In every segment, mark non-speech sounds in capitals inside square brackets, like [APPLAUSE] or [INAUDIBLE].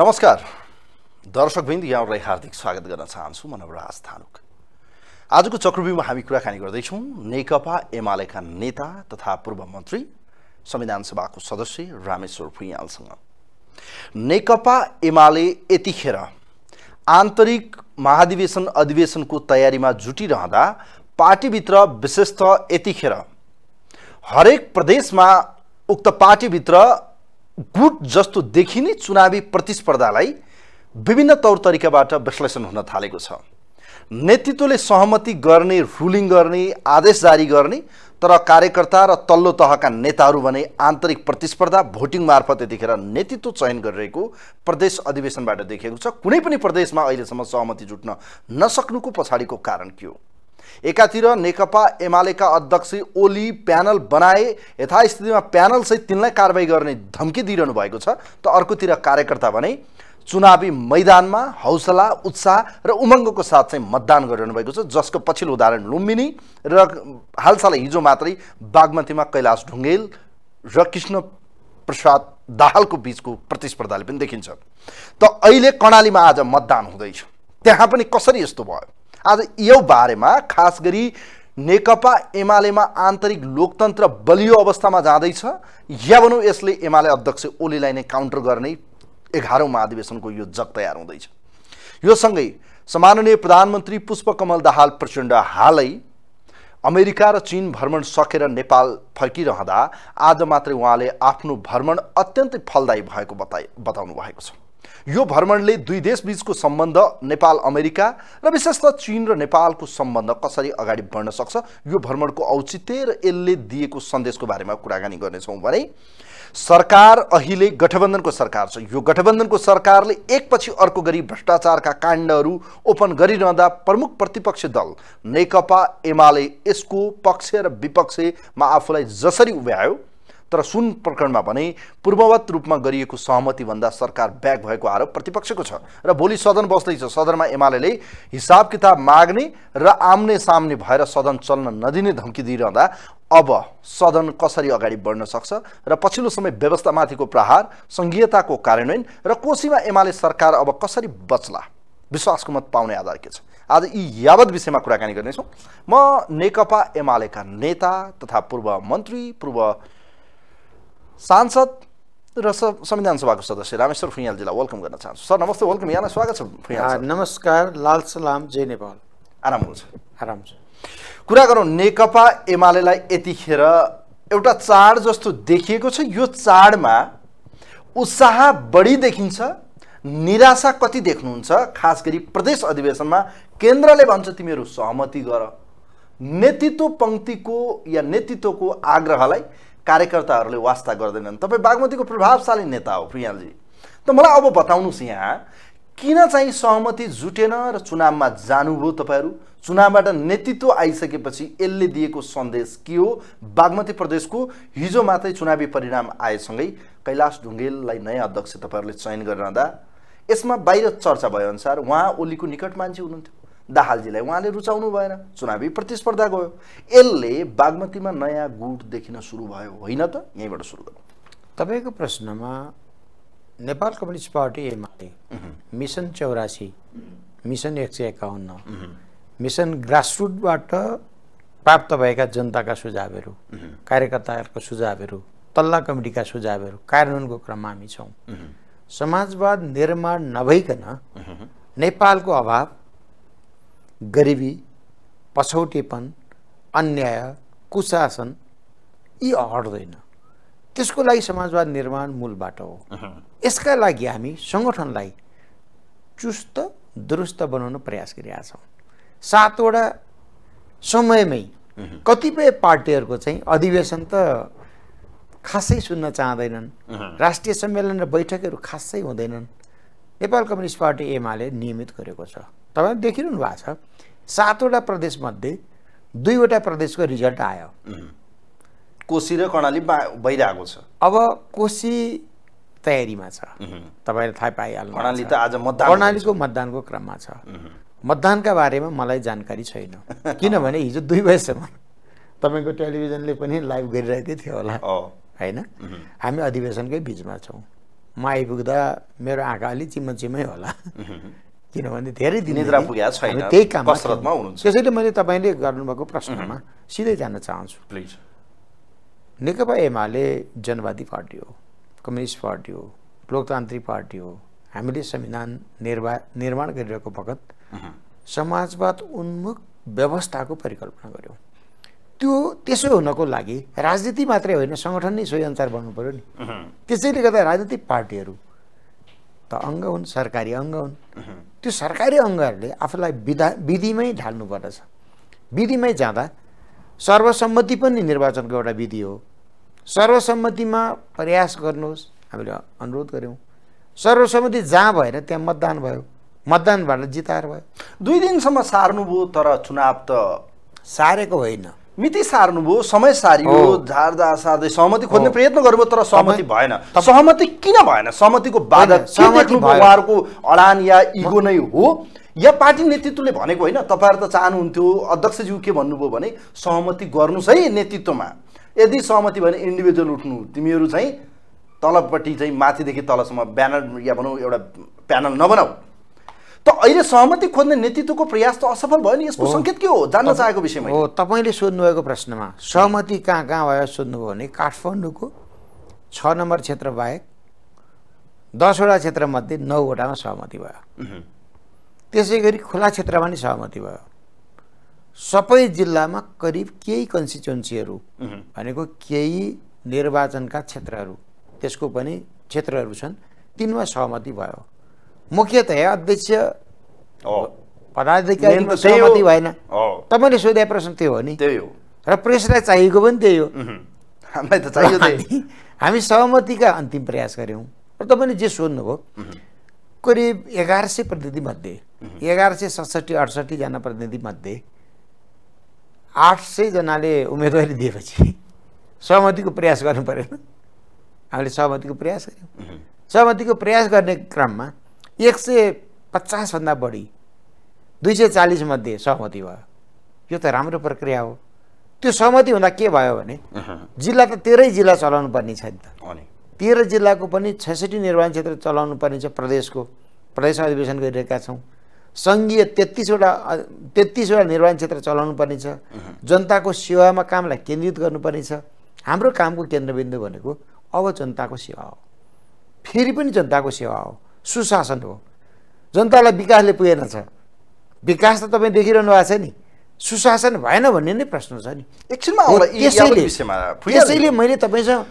नमस्कार। दर्शकबिन्द यहाँहरूलाई हार्दिक स्वागत गर्न चाहन्छु म नवराज थानुक आजको चक्रव्यूहमा हामी कुराकानी गर्दैछौँ नेकपा एमालेका नेता तथा पूर्व मन्त्री संविधान सभाको सदस्य रामेश्वर भुइँयालसँग। नेकपा एमाले यतिखेर आन्तरिक महाधिवेशन अधिवेशनको तयारीमा जुटिरहँदा पार्टीभित्र विशेषतः यतिखेर हरेक प्रदेशमा उक्त पार्टीभित्र गुट जस्तो देखिने चुनावी प्रतिस्पर्धालाई विभिन्न तौर तरिकाबाट विश्लेषण हुन थालेको छ। नेतृत्वले सहमति गर्ने रुलिङ गर्ने आदेश जारी गर्ने तर कार्यकर्ता र तल्लो तहका नेताहरू भने आन्तरिक प्रतिस्पर्धा भोटिङ मार्फत यतिखेर नेतृत्व चयन गरिरहेको प्रदेश अधिवेशनबाट देखिएको छ। कुनै पनि प्रदेशमा अहिलेसम्म सहमति जुट्न नसक्नुको पछाडिको कारण के हो? एकातिर नेकपा एमालेका अध्यक्ष ओली प्यानल बनाए यथास्थितिमा प्यानलसहित तिनलाई कारवाही गर्ने धम्की दिइरहनु भएको छ। त अर्कोतिर कार्यकर्ता भने चुनावी मैदानमा हौसला उत्साह र उमङ्गको साथ चाहिँ मतदान गरिरहनु भएको छ जसको पछिल्लो उदाहरण लुम्बिनी र हालसालै हिजो मात्रै बागमतीमा कैलाश ढुङ्गेल र कृष्ण प्रसाद दाहालको बिचको प्रतिस्पर्धाले पनि देखिन्छ। त अहिले कर्णालीमा आज मतदान हुँदैछ। त्यहाँ पनि कसरी यस्तो भयो? आज यो बारेमा खास गरी नेकपा एमालेमा आन्तरिक लोकतन्त्र बलियो अवस्थामा जाँदैछ। या भनौँ यसले एमाले अध्यक्ष ओलीलाई नै काउन्टर गर्ने एघारौँ महाधिवेशनको यो जग तयार हुँदैछ। यो सँगै प्रधानमन्त्री पुष्पकमल दाहाल प्रचण्ड हालै अमेरिका र चिन भ्रमण सकेर नेपाल फर्किरहँदा आज मात्रै उहाँले आफ्नो भ्रमण अत्यन्तै फलदायी भएको बताए बताउनु भएको छ। यो भ्रमणले दुई देशबीचको सम्बन्ध नेपाल अमेरिका र विशेषतः चिन र नेपालको सम्बन्ध कसरी अगाडि बढ्न सक्छ यो भ्रमणको औचित्य र यसले दिएको सन्देशको बारेमा कुराकानी गर्नेछौँ भने सरकार अहिले गठबन्धनको सरकार छ। यो गठबन्धनको सरकारले एकपछि अर्को गरी भ्रष्टाचारका काण्डहरू ओपन गरिरहँदा प्रमुख प्रतिपक्ष दल नेकपा एमाले यसको पक्ष र विपक्षमा आफूलाई जसरी उभ्यायो तर सुन प्रकरणमा भने पूर्ववत रूपमा गरिएको सहमतिभन्दा सरकार ब्याक भएको आरोप प्रतिपक्षको छ र भोलि सदन बस्दैछ। सदनमा एमाले हिसाब किताब माग्ने र आम्ने सामने भएर सदन चल्न नदिने धम्की दिइरहँदा अब सदन कसरी अगाडि बढ्न सक्छ र पछिल्लो समय व्यवस्थामाथिको प्रहार सङ्घीयताको कार्यान्वयन र कोसीमा एमाले सरकार अब कसरी बच्ला? विश्वासको मत पाउने आधार के छ। आज यी यावत विषयमा कुराकानी गर्नेछौँ। म नेकपा एमालेका नेता तथा पूर्व मन्त्री पूर्व सांसद र संविधान सभाको सदस्य रामेश्वर फुइयालजीलाई वेलकम गर्न चाहन्छु। सर नमस्ते वेलकम यहाँलाई स्वागत छ फुइयाल नमस्कार लाल सलाम जय नेपाल। आराम हुन्छ। आराम छ। कुरा गरौँ नेकपा एमालेलाई यतिखेर एउटा चाड जस्तो देखिएको छ। यो चाडमा उत्साह बढी देखिन्छ निराशा कति देख्नुहुन्छ खास गरी प्रदेश अधिवेशनमा केन्द्रले भन्छ तिमीहरू सहमति गर। नेतृत्व पङ्क्तिको या नेतृत्वको आग्रहलाई कार्यकर्ताहरूले वास्ता गर्दैनन्। तपाईँ बागमतीको प्रभावशाली नेता हो प्रियालजी। त मलाई अब बताउनुहोस् यहाँ किन चाहिँ सहमति जुटेन र चुनावमा जानुभयो तपाईँहरू? चुनावबाट नेतृत्व आइसकेपछि यसले दिएको सन्देश के हो? बागमती प्रदेशको हिजो मात्रै चुनावी परिणाम आएसँगै कैलाश ढुङ्गेललाई नयाँ अध्यक्ष तपाईँहरूले चयन गरिरहँदा यसमा बाहिर चर्चा भएअनुसार उहाँ ओलीको निकट मान्छे हुनुहुन्थ्यो। दाहालजीलाई उहाँले रुचाउनु भएन। चुनावी प्रतिस्पर्धा गयो। यसले बागमतीमा नयाँ गुट देखिन सुरु भयो। होइन त? यहीँबाट सुरु गरौँ। तपाईँको प्रश्नमा Nepal communist party UML mission चौरासी मिसन एक सय एकाउन्न मिसन ग्रासरुटबाट प्राप्त भएका जनताका सुझावहरू कार्यकर्ताहरूको सुझावहरू तल्ला कमिटीका सुझावहरू कार्यान्वयनको क्रममा हामी छौँ। समाजवाद निर्माण नभइकन नेपालको अभाव गरिबी पछौटेपन अन्याय कुशासन यी हट्दैन। त्यसको लागि समाजवाद निर्माण मूल बाटो हो यसका लागि हामी सङ्गठनलाई चुस्त दुरुस्त बनाउन प्रयास गरिरहेका छौँ। सातवटा समयमै कतिपय पार्टीहरूको चाहिँ अधिवेशन त खासै सुन्न चाहँदैनन्। राष्ट्रिय सम्मेलन र बैठकहरू खासै हुँदैनन्। नेपाल कम्युनिस्ट पार्टी एमाले नियमित गरेको छ। तपाईँले देखिरहनु भएको छ सातवटा प्रदेशमध्ये दुईवटा प्रदेशको रिजल्ट आयो। कोशी र कर्णाली भइरहेको छ। अब कोशी तयारीमा छ। तपाईँले थाहा पाइहाल्नु कर्णाली त आज मतदान कर्णालीको मतदानको क्रममा छ। मतदानका बारेमा मलाई जानकारी छैन। किनभने [LAUGHS] हिजो दुई बजीसम्म तपाईँको टेलिभिजनले पनि लाइभ गरिरहेकै थियो होला। होइन? हामी अधिवेशनकै बिचमा छौँ। म आइपुग्दा मेरो आँखा अलि चिम्मै होला। [LAUGHS] किनभने धेरै दिन निद्रा पुगेको छैन, त्यही काममा कसरतमा। हुनुहुन्छ। त्यसैले मैले तपाईँले गर्नुभएको प्रश्नमा सिधै जान चाहन्छु। प्लिज नेकपा एमाले जनवादी पार्टी हो कम्युनिस्ट पार्टी हो लोकतान्त्रिक पार्टी हो। हामीले संविधान निर्वा निर्माण गरिरहेको बखत समाजवाद उन्मुख व्यवस्थाको परिकल्पना गऱ्यौँ त्यो त्यसो हुनको लागि राजनीति मात्रै होइन सङ्गठन नै सोही अनुसार बन्नु पऱ्यो नि। त्यसैले गर्दा राजनीतिक पार्टीहरू त अङ्ग हुन् सरकारी अङ्ग हुन्। त्यो सरकारी अङ्गहरूले आफूलाई विधा विधिमै ढाल्नु पर्दछ। विधिमै जाँदा सर्वसम्मति पनि निर्वाचनको एउटा विधि हो। सर्वसम्मतिमा प्रयास गर्नुहोस् हामीले अनुरोध गऱ्यौँ। सर्वसम्मति जहाँ भएर त्यहाँ मतदान भयो। मतदानबाट जिताएर भयो। दुई दिनसम्म सार्नुभयो तर चुनाव त सारेको होइन। मिति सार्नुभयो समय सारियो। झार्दा सार्दै सहमति खोज्ने। प्रयत्न गर्नुभयो तर सहमति भएन। सहमति किन भएन? सहमतिको बाधा भयो। उहाँहरूको अडान या इगो नै हो। या पार्टी नेतृत्वले भनेको होइन तपाईँहरू त चाहनुहुन्थ्यो अध्यक्षज्यू के भन्नुभयो भने सहमति गर्नुहोस् है नेतृत्वमा। यदि सहमति भने इन्डिभिजुअल उठ्नु। तिमीहरू चाहिँ तलपट्टि चाहिँ माथिदेखि तलसम्म ब्यानर या भनौँ एउटा प्यानल नबनाऊ। त अहिले सहमति खोज्ने नेतृत्वको प्रयास त असफल भयो नि यसको। सङ्केत के हो? जान्न चाहेको विषयमा हो तपाईँले सोध्नुभएको प्रश्नमा सहमति कहाँ कहाँ भयो सोध्नुभयो भने काठमाडौँको छ नम्बर क्षेत्र बाहेक दसवटा क्षेत्रमध्ये नौवटामा सहमति भयो। त्यसै गरी खुला क्षेत्रमा नि सहमति भयो। सबै जिल्लामा करिब केही कन्स्टिट्युन्सीहरू भनेको केही निर्वाचनका क्षेत्रहरू त्यसको पनि क्षेत्रहरू छन् तिनमा सहमति भयो। मुख्यतया अध्यक्ष हो। सहमति भएन तपाईँले सोधे प्रश्न त्यो हो नि. त्यही हो. र प्रेसलाई चाहिएको पनि त्यही हो। हामीलाई त चाहियो हामी हामी सहमतिका अन्तिम प्रयास गऱ्यौँ। र तपाईँले जे सोध्नुभयो करिब एघार सय प्रतिनिधि मध्ये एघार सय सडसठी अडसठीजना प्रतिनिधि मध्ये आठ सयजनाले उम्मेदवारी दिएपछि सहमतिको प्रयास गर्नु परेन हामीले सहमतिको प्रयास गऱ्यौँ। सहमतिको प्रयास गर्ने क्रममा एक सय पचासभन्दा बढी दुई सय चालिस मध्ये सहमति भयो। यो त राम्रो प्रक्रिया हो। त्यो सहमति हुँदा के भयो भने जिल्ला त तेह्रै जिल्ला चलाउनु पर्ने छ नि त। तेह्र जिल्लाको पनि छैसठी निर्वाचन क्षेत्र चलाउनु पर्ने छ प्रदेशको प्रदेश अधिवेशन गरिरहेका छौँ। सङ्घीय तेत्तिसवटा तेत्तिसवटा निर्वाचन क्षेत्र चलाउनु पर्ने छ जनताको सेवामा कामलाई केन्द्रित गर्नुपर्ने छ। हाम्रो कामको केन्द्रबिन्दु भनेको अब जनताको सेवा हो। फेरि पनि जनताको सेवा हो। सुशासन हो। जनतालाई विकासले पुगेन छ। विकास त तपाईँ देखिरहनु भएको छ नि। सुशासन भएन भन्ने नै प्रश्न छ नि। एकछिनमा त्यसैले मैले तपाईँसँग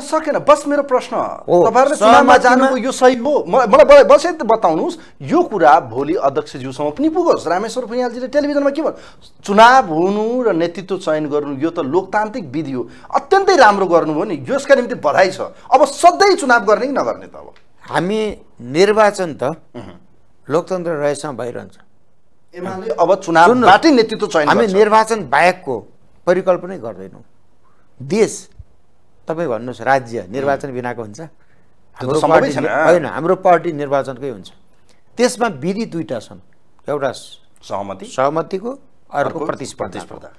सकेन? बस मेरो प्रश्न। जानुको यो सही हो? मलाई बस- बताउनुहोस्। यो कुरा भोलि अध्यक्षज्यूसँग पनि पुगोस्। रामेश्वर भुइँहालजीले टेलिभिजनमा के भन्नु? चुनाव हुनु र नेतृत्व चयन गर्नु यो त लोकतान्त्रिक विधि हो। अत्यन्तै राम्रो गर्नुभयो नि। यसका निम्ति बधाई छ। अब सधैँ चुनाव गर्ने कि नगर्ने त अब? हामी निर्वाचन त लोकतन्त्र रहेसम्म भइरहन्छ। एमाले अब चुनावबाटै नेतृत्व चयन हामी। निर्वाचन बाहेकको परिकल्पनै गर्दैनौँ। देश तपाईँ भन्नुहोस् राज्य निर्वाचन बिनाको हुन्छ। होइन हाम्रो पार्टी निर्वाचनकै हुन्छ। त्यसमा विधि दुईवटा छन्। एउटा सहमति। सहमतिको अर्को प्रतिस्पर्धा।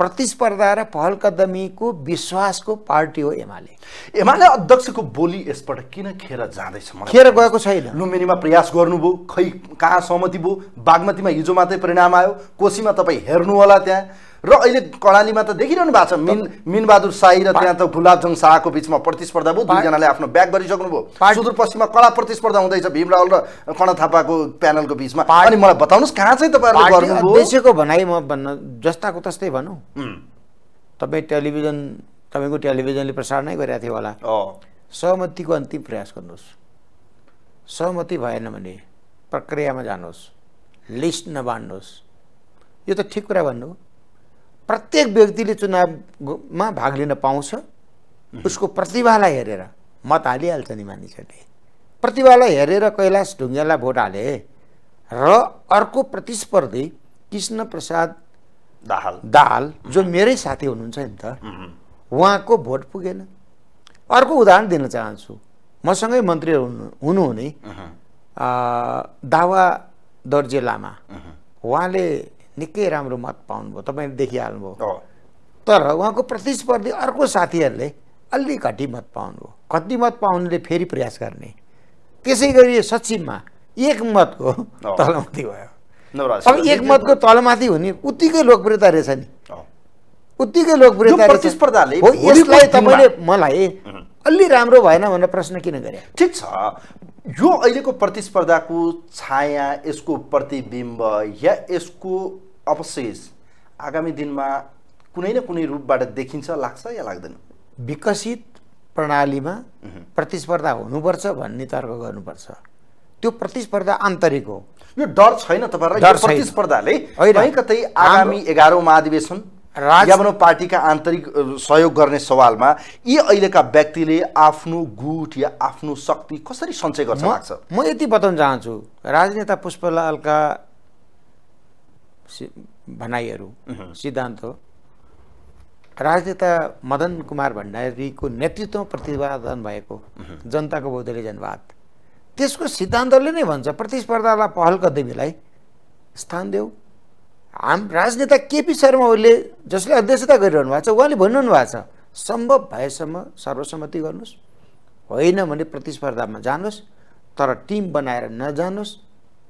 प्रतिस्पर्धा। र पहल कदमीको विश्वासको पार्टी हो एमाले। एमाले अध्यक्षको बोली यसबाट किन खेर जाँदैछ खेर गएको छैन। लुम्बिनीमा प्रयास गर्नुभयो खै कहाँ सहमति भयो बागमतीमा हिजो मात्रै परिणाम आयो कोशीमा तपाईँ हेर्नु होला त्यहाँ। र अहिले कर्णालीमा त देखिरहनु भएको छ। मिन मिनबहादुर साई र त्यहाँ त गुलाबजङ शाहको बिचमा प्रतिस्पर्धा भयो। दुईजनाले आफ्नो ब्याग गरिसक्नुभयो। सुदूरपश्चिममा कडा प्रतिस्पर्धा हुँदैछ। भीम रावल र कर्ण थापाको प्यानलको बिचमा। अनि मलाई बताउनुहोस् कहाँ चाहिँ तपाईँहरूले अध्यक्षको भनाइ म भन्न जस्ताको तस्तै भनौँ। तपाईँ टेलिभिजन तपाईँको टेलिभिजनले प्रसारणै गरिरहेको थियो होला। सहमतिको अन्तिम प्रयास गर्नुहोस्। सहमति भएन भने प्रक्रियामा जानुहोस्। लिस्ट नबाँड्नुहोस्। यो त ठिक कुरा भन्नु हो। प्रत्येक व्यक्तिले चुनावमा भाग लिन पाउँछ। उसको प्रतिभालाई हेरेर। मत हालिहाल्छ नि मानिसहरूले। प्रतिभालाई हेरेर कैलाश ढुङ्गेलाई भोट हाले र अर्को प्रतिस्पर्धी कृष्ण प्रसाद दाहाल। दाहाल जो मेरै साथी हुनुहुन्छ नि त उहाँको भोट पुगेन। अर्को उदाहरण दिन चाहन्छु। मसँगै मन्त्री हुनु हुनुहुने दावा दर्जे लामा। उहाँले निकै राम्रो मत पाउनुभयो। तपाईँले देखिहाल्नुभयो तर उहाँको प्रतिस्पर्धी अर्को साथीहरूले अलि घटी मत पाउनु हो कति मत पाउनुले फेरि प्रयास गर्ने। त्यसै गरी सचिवमा एक मतको तलमाथि भयो। अब एक मतको तलमाथि हुने उत्तिकै लोकप्रियता रहेछ नि। उत्तिकै लोकप्रियता। प्रतिस्पर्धाले हो यसलाई तपाईँले मलाई अलि राम्रो भएन भनेर प्रश्न किन गरे? ठिक छ। यो अहिलेको प्रतिस्पर्धाको छाया यसको प्रतिबिम्ब या यसको अवशेष आगामी दिनमा कुनै न कुनै रूपबाट देखिन्छ लाग्छ या लाग्दैन? विकसित प्रणालीमा प्रतिस्पर्धा हुनुपर्छ भन्ने तर्क गर्नुपर्छ। त्यो प्रतिस्पर्धा आन्तरिक हो। यो डर छैन छैन। प्रतिस्पर्धाले कतै आगामी एघारौँ महाधिवेशन या पार्टीका आन्तरिक सहयोग गर्ने सवालमा यी अहिलेका व्यक्तिले आफ्नो गुट या आफ्नो शक्ति कसरी सञ्चय गर्छ म लाग्छ? म यति बताउन चाहन्छु राजनेता पुष्पलालका भनाइहरू सिद्धान्त हो। राजनेता मदन कुमार भण्डारीको नेतृत्वमा प्रतिपादन भएको जनताको बहुदलीय जनवाद। त्यसको सिद्धान्तले नै भन्छ प्रतिस्पर्धालाई पहल कदमीलाई स्थान देऊ। हाम राजनेता केपी शर्मा ओलीले जसले अध्यक्षता गरिरहनु भएको छ उहाँले भनिरहनु भएको छ सम्भव भएसम्म सर्वसम्मति गर्नुहोस्। होइन भने प्रतिस्पर्धामा जानुहोस् तर टिम बनाएर नजानुहोस्।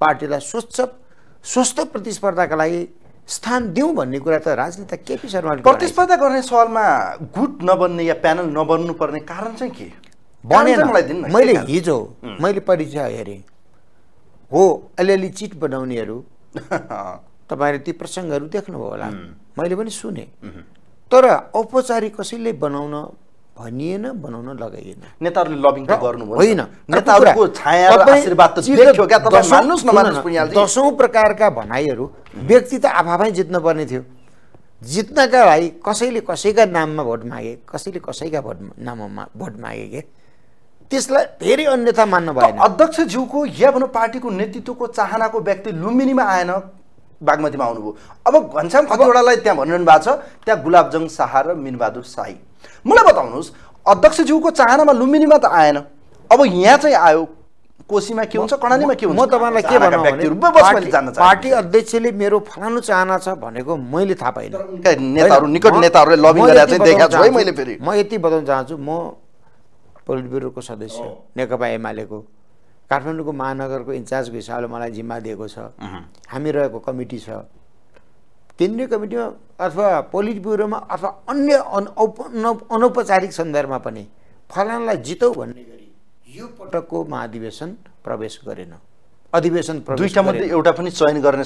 पार्टीलाई स्वच्छ स्वस्थ प्रतिस्पर्धाका लागि स्थान दिउँ भन्ने कुरा त राजनेता केपी शर्माले छ। प्रतिस्पर्धा गर्ने सवालमा गुट नबन्ने या प्यानल नबन्नु पर्ने कारण चाहिँ के? बनेन। मैले? हिजो मैले परीक्षा हेरेँ। हो अलिअलि चिट बनाउनेहरू। [LAUGHS] तपाईँले ती प्रसङ्गहरू देख्नुभयो होला। मैले पनि सुने। तर औपचारिक कसैले बनाउन भनिएन बनाउन लगाइएन। नेताहरूले लबिङ त गर्नुभयो। नि त। होइन नेताहरूको छाया र आशीर्वाद त देखियो क्या? तपाईँ प्रकारका भनाइहरू व्यक्ति त आफै जित्न पर्ने थियो। जित्नका लागि कसैले कसैका नाममा भोट मागे कसैले कसैका भोट नाममा भोट मागे के? त्यसलाई धेरै अन्यथा मान्नु भएन। अध्यक्षज्यूको या भनौँ पार्टीको नेतृत्वको चाहनाको व्यक्ति लुम्बिनीमा आएन। बागमतीमा आउनुभयो। अब घनश्याम खतिवडालाई त्यहाँ भनिरहनु भएको छ त्यहाँ गुलाबजङ शाह र मिनबहादुर शाही। मलाई बताउनुहोस् अध्यक्षज्यूको चाहनामा लुम्बिनीमा त आएन। अब यहाँ चाहिँ आयो कोशीमा के हुन्छ कर्णालीमा के हुन्छ? म तपाईँलाई के चाहनाका भनौँ भने व्यक्तिहरू बस मैले पार्टी- अध्यक्षले मेरो फलानु चाहना छ भनेको मैले थाहा पाइनँ। नेताहरू निकट म- नेताहरूले लबिङ गरेर चाहिँ देखाएको छु है मैले फेरि। म यति बताउन चाहन्छु म पोलिट ब्युरोको सदस्य नेकपा एमालेको। काठमाडौँको महानगरको इन्चार्जको हिसाबले मलाई जिम्मा दिएको छ। हामी रहेको कमिटी छ। केन्द्रीय कमिटीमा अथवा पोलिट ब्युरोमा अथवा अन्य अनौपचारिक सन्दर्भमा पनि फलानलाई जितौ भन्ने गरी यो पटकको महाधिवेशन प्रवेश गरेन। अधिवेशन। एउटा पनि चयन गर्ने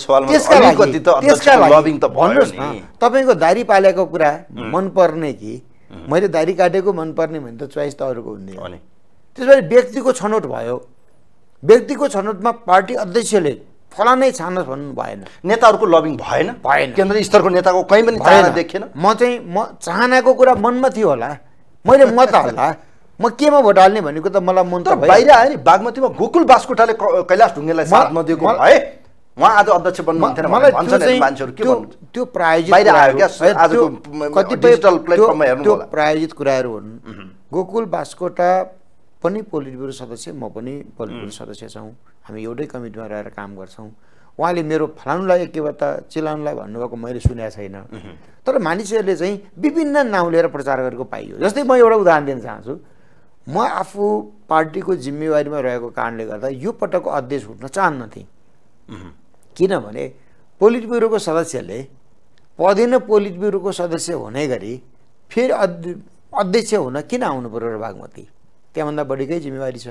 तपाईँको दारी पालेको कुरा मनपर्ने कि? मैले दारी काटेको मनपर्ने भने त चोइस त अरूको हुन्थ्यो अनि त्यसपछि व्यक्तिको छनौट भयो। व्यक्तिको छनौटमा पार्टी अध्यक्षले फलानै छान्नुहोस् भन्नु भएन। नेताहरूको लबिङ भएन। भएन। केन्द्र स्तरको नेताको कहीँ पनि चाहना भएन देखिएन। म चाहिँ म चाहनाको कुरा मनमा थियो होला। मैले मत हाल्दा म केमा भोट हाल्ने भनेको त मलाई मन त। बाहिर आयो नि बागमतीमा गोकुल बास्कोटाले कैलाश ढुङ्गेलाई साथ नदिएको भए उहाँ आज अध्यक्ष बन्नुहुन्थेन मलाई मान्छेहरू के त्यो- प्रायोजित बाहिर आयो क्या, कतिपय त्यो- प्लेटफर्ममा हेर्नु त्यो होला। प्रायोजित कुराहरू हुन्। गोकुल बास्कोटा पनि पोलिट ब्युरो सदस्य म पनि पोलिट ब्युरो सदस्य छौँ। हामी एउटै कमिटीमा रहेर काम गर्छौँ। उहाँले मेरो फलानुलाई के त चिलाउनुलाई भन्नुभएको मैले सुनेको छैन। तर मानिसहरूले चाहिँ विभिन्न नाउँ लिएर प्रचार गरेको पाइयो। जस्तै म एउटा उदाहरण दिन चाहन्छु। म आफू पार्टीको जिम्मेवारीमा रहेको कारणले गर्दा यो पटकको अध्यक्ष उठ्न चाहन्नथेँ। किनभने पोलिट ब्युरोको सदस्यले पदेन पोलिट ब्युरोको सदस्य हुने गरी फेरि अध्य अध्यक्ष हुन किन आउनु पऱ्यो र बागमती? त्यहाँभन्दा बढीकै जिम्मेवारी छ।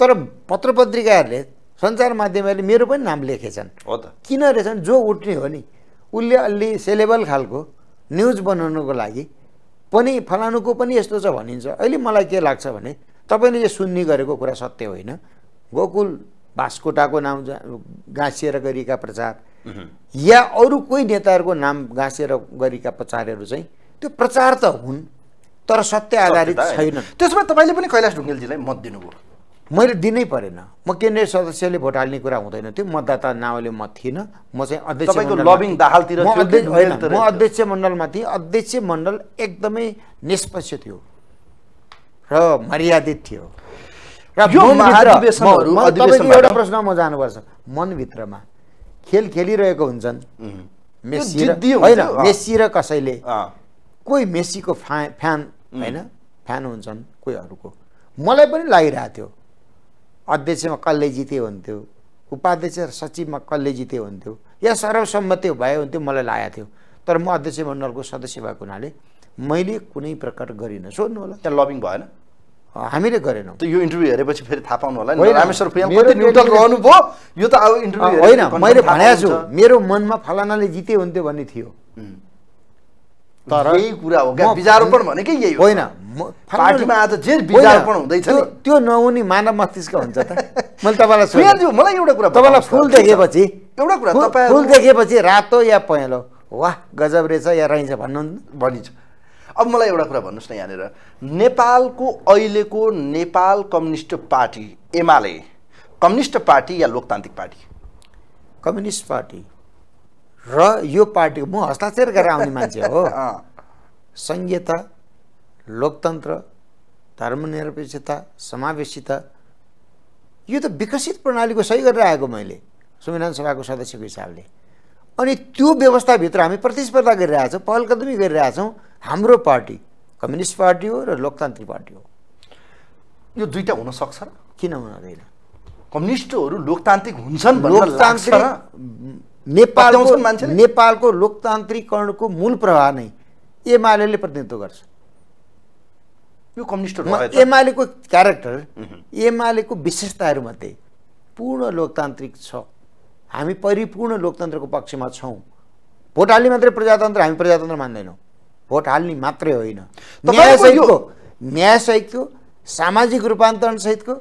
तर पत्र पत्रिकाहरूले सञ्चार माध्यमहरूले मेरो पनि नाम लेखेछन्। हो त। किन रहेछन् जो उठ्ने हो नि उसले अलि सेलेबल खालको न्युज बनाउनुको लागि पनि फलानुको पनि यस्तो छ भनिन्छ। अहिले मलाई के लाग्छ भने तपाईँले यो सुन्ने गरेको कुरा सत्य होइन। गोकुल बास्कोटाको नाम गाँसिएर गरिएका प्रचार। या अरू कोही नेताहरूको नाम गाँसेर गरेका प्रचारहरू चाहिँ त्यो प्रचार त हुन्। तर सत्य आधारित सत्यता होइन। छैनन् त्यसो भए तपाईँले पनि कैलाश ढुङ्गेलजीलाई मत दिनुभयो। मैले दिनै परेन। म केन्द्रीय सदस्यले भोट हाल्ने कुरा हुँदैन थियो। मतदाता नाउँले म थिइनँ म चाहिँ अध्यक्ष म अध्यक्ष मण्डलमा थिएँ अध्यक्ष मण्डल एकदमै निष्पक्ष थियो। र मर्यादित थियो। र एउटा प्रश्न म जानुपर्छ। मनभित्रमा खेल खेलिरहेको हुन्छन्। मेस्सी र कसैले? कोही मेस्सीको फ्या फ्यान होइन? फ्यान हुन्छन् कोहीहरूको। मलाई पनि लागिरहेको थियो। अध्यक्षमा कसले जित्यो हुन्थ्यो। उपाध्यक्ष र सचिवमा कसले जित्यो हुन्थ्यो। या सर्वसम्मति भयो हुन्थ्यो मलाई लागेको थियो। तर म अध्यक्ष मण्डलको सदस्य भएको हुनाले मैले कुनै प्रकार गरिनँ। सोध्नु होला। त्यहाँ लबिङ भएन? हामीले गरेनौँ। यो इन्टरभ्यू हेरेपछि फेरि थाहा पाउनु होला नि। होइन, रामेश्वर भुइयाँ मेरो कति न्युट्रल डेलिगेसन- रहनु भयो यो त अब इन्टरभ्यू होइन। मैले भनेको छु। मेरो मनमा फलानाले जिते हुन्थ्यो भन्ने थियो। तर यही कुरा हो। क्या बिजारोपण भनेकै यही हो? होइन। पार्टीमा आज जे बिजारोपण हुँदैछ त्यो- नहुने मानव मस्तिष्क हुन्छ त। मैले तपाईँलाई [LAUGHS] मलाई एउटा कुरा तपाईँलाई फुल? देखेपछि एउटा कुरा तपाईँहरू- फुल देखेपछि रातो या पहेँलो? वाह गजब रहेछ या रहन्छ भन्नुहुन्छ भनिन्छ। अब मलाई एउटा कुरा भन्नुहोस् न यहाँनिर। नेपालको अहिलेको Nepal communist party UML communist party या लोकतान्त्रिक पार्टी? Communist party. र यो पार्टी म हस्ताक्षर गरेर आउने मान्छे हो। [LAUGHS] संहिता लोकतन्त्र धर्मनिरपेक्षता समावेशिता यो त विकसित प्रणालीको सही गरेर आएको मैले संविधान सभाको सदस्यको हिसाबले। अनि त्यो व्यवस्थाभित्र हामी प्रतिस्पर्धा गरिरहेछौँ पहल कदमी गरिरहेछौँ हाम्रो पार्टी कम्युनिस्ट पार्टी हो र लोकतान्त्रिक पार्टी हो। यो दुइटा हुन सक्छ किन हुँदैन? कम्युनिस्टहरू लोकतान्त्रिक हुन्छन् लोकतान्त्रिक नेपालको? नेपालको लोकतान्त्रिकरणको मूल प्रवाह नै एमाले प्रतिनिधित्व गर्छ। यो त? एमालेको क्यारेक्टर एमालेको विशेषताहरूमध्ये पूर्ण लोकतान्त्रिक छ। हामी परिपूर्ण लोकतन्त्रको पक्षमा छौँ। भोट हाल्ने मात्रै प्रजातन्त्र हामी प्रजातन्त्र मान्दैनौँ। भोट हाल्ने मात्रै होइन। न्यायसहितको न्यायसहितको सामाजिक रूपान्तरण सहितको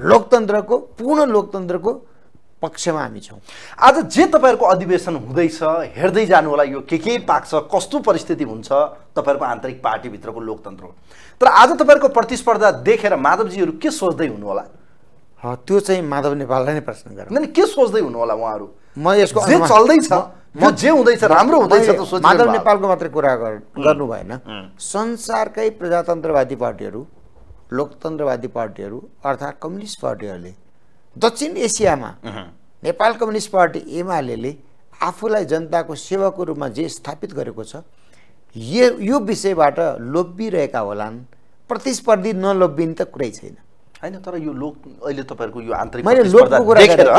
लोकतन्त्रको पूर्ण लोकतन्त्रको पक्षमा हामी छौँ। आज जे तपाईँहरूको अधिवेशन हुँदैछ हेर्दै जानु होला यो के के पाक्छ कस्तो परिस्थिति हुन्छ तपाईँहरूको आन्तरिक पार्टीभित्रको लोकतन्त्र तर आज तपाईँहरूको प्रतिस्पर्धा देखेर माधवजीहरू के सोच्दै हुनु होला ह, त्यो चाहिँ माधव नेपाललाई नै प्रश्न गर। नै के सोच्दै हुनु होला उहाँहरू? म यसको जे चल्दैछ म- जे हुँदैछ राम्रो हुँदैछ त माधव। नेपालको मात्रै कुरा गर- गर्नु भएन। संसारकै प्रजातन्त्रवादी पार्टीहरू लोकतन्त्रवादी पार्टीहरू अर्थात् कम्युनिस्ट पार्टीहरूले दक्षिण एसियामा नेपाल कम्युनिस्ट पार्टी एमाले आफूलाई जनताको सेवाको रूपमा जे स्थापित गरेको छ यो यो विषयबाट लोभिरहेका होलान् प्रतिस्पर्धी नलोभिने त कुरै छैन। होइन तर यो लोक अहिले तपाईँहरूको यो आन्तरिक मैले लोकको कुरा देखेर।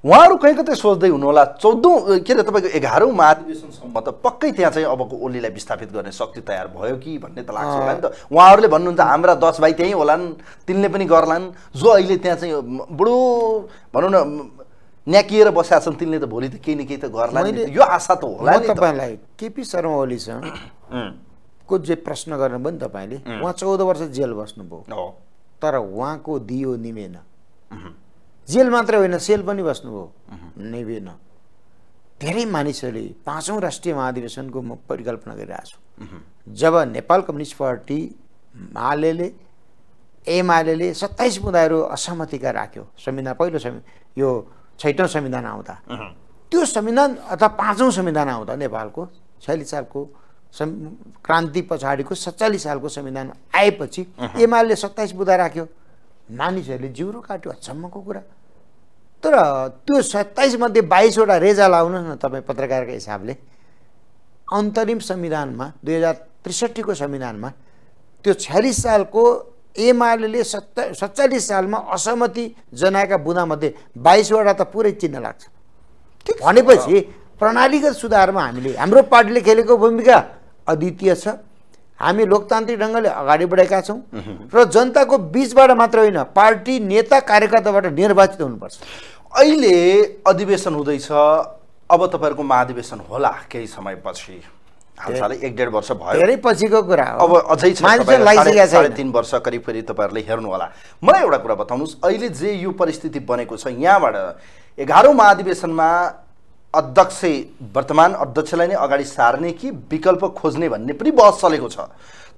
उहाँहरू कहीँ कतै सोच्दै हुनुहोला चौधौँ के अरे तपाईँको एघारौँ महाधिवेशनसम्म त पक्कै त्यहाँ चाहिँ अबको ओलीलाई विस्थापित गर्ने शक्ति तयार भयो कि भन्ने त लाग्छ होला नि त। उहाँहरूले भन्नुहुन्छ हाम्रा दस भाइ त्यहीँ होलान् तिनले पनि गर्लान्। जो अहिले त्यहाँ चाहिँ बुढो भनौँ न न्याकिएर बसेका छन् तिनले त भोलि त केही न केही त गर्ला यो आशा त होला तपाईँलाई केपी शर्मा ओलीसँग [CLEARS THROAT] को जे प्रश्न गर्नुभयो नि तपाईँले उहाँ चौध वर्ष जेल बस्नुभयो। तर उहाँको दियो निभेन। जेल मात्रै होइन सेल पनि बस्नुभयो। निभेन। धेरै मानिसहरूले पाँचौँ राष्ट्रिय महाधिवेशनको म परिकल्पना गरिरहेको छु। जब नेपाल कम्युनिस्ट पार्टी माले एमाले सत्ताइस मुद्दाहरू असहमतिका राख्यो। संविधान पहिलो यो छैटौँ संविधान आउँदा। त्यो संविधान अथवा पाँचौँ संविधान आउँदा नेपालको छयालिस सालको क्रान्ति पछाडिको सत्तालिस सालको संविधान आएपछि एमाले सत्ताइस बुधा राख्यो। मानिसहरूले जिउरो काट्यो अचम्मको कुरा। तर त्यो सत्ताइसमध्ये बाइसवटा रेजा लाउनुहोस् न तपाईँ पत्रकारको हिसाबले। अन्तरिम संविधानमा दुई हजार त्रिसठीको संविधानमा त्यो छयालिस सालको एमाले सत्ता सत्तालिस सालमा असहमति जनाएका बुँदामध्ये बाइसवटा त पुरै चिन्ह लाग्छ। भनेपछि प्रणालीगत सुधारमा हामीले हाम्रो पार्टीले खेलेको भूमिका अद्वितीय छ। हामी लोकतान्त्रिक ढङ्गले अगाडि बढेका छौँ र जनताको बिचबाट मात्र होइन पार्टी नेता कार्यकर्ताबाट निर्वाचित हुनुपर्छ। अहिले अधिवेशन हुँदैछ अब तपाईँहरूको महाधिवेशन होला केही समयपछि। एक डेढ वर्ष भयो। धेरै पछिको कुरा हो। अब अझै साढे- तिन वर्ष करिब फेरि तपाईँहरूले हेर्नु होला मलाई एउटा कुरा बताउनुहोस्। अहिले जे यो परिस्थिति बनेको छ यहाँबाट एघारौँ महाधिवेशनमा अध्यक्ष वर्तमान अध्यक्षलाई नै अगाडि सार्ने कि विकल्प खोज्ने भन्ने पनि बहस चलेको छ।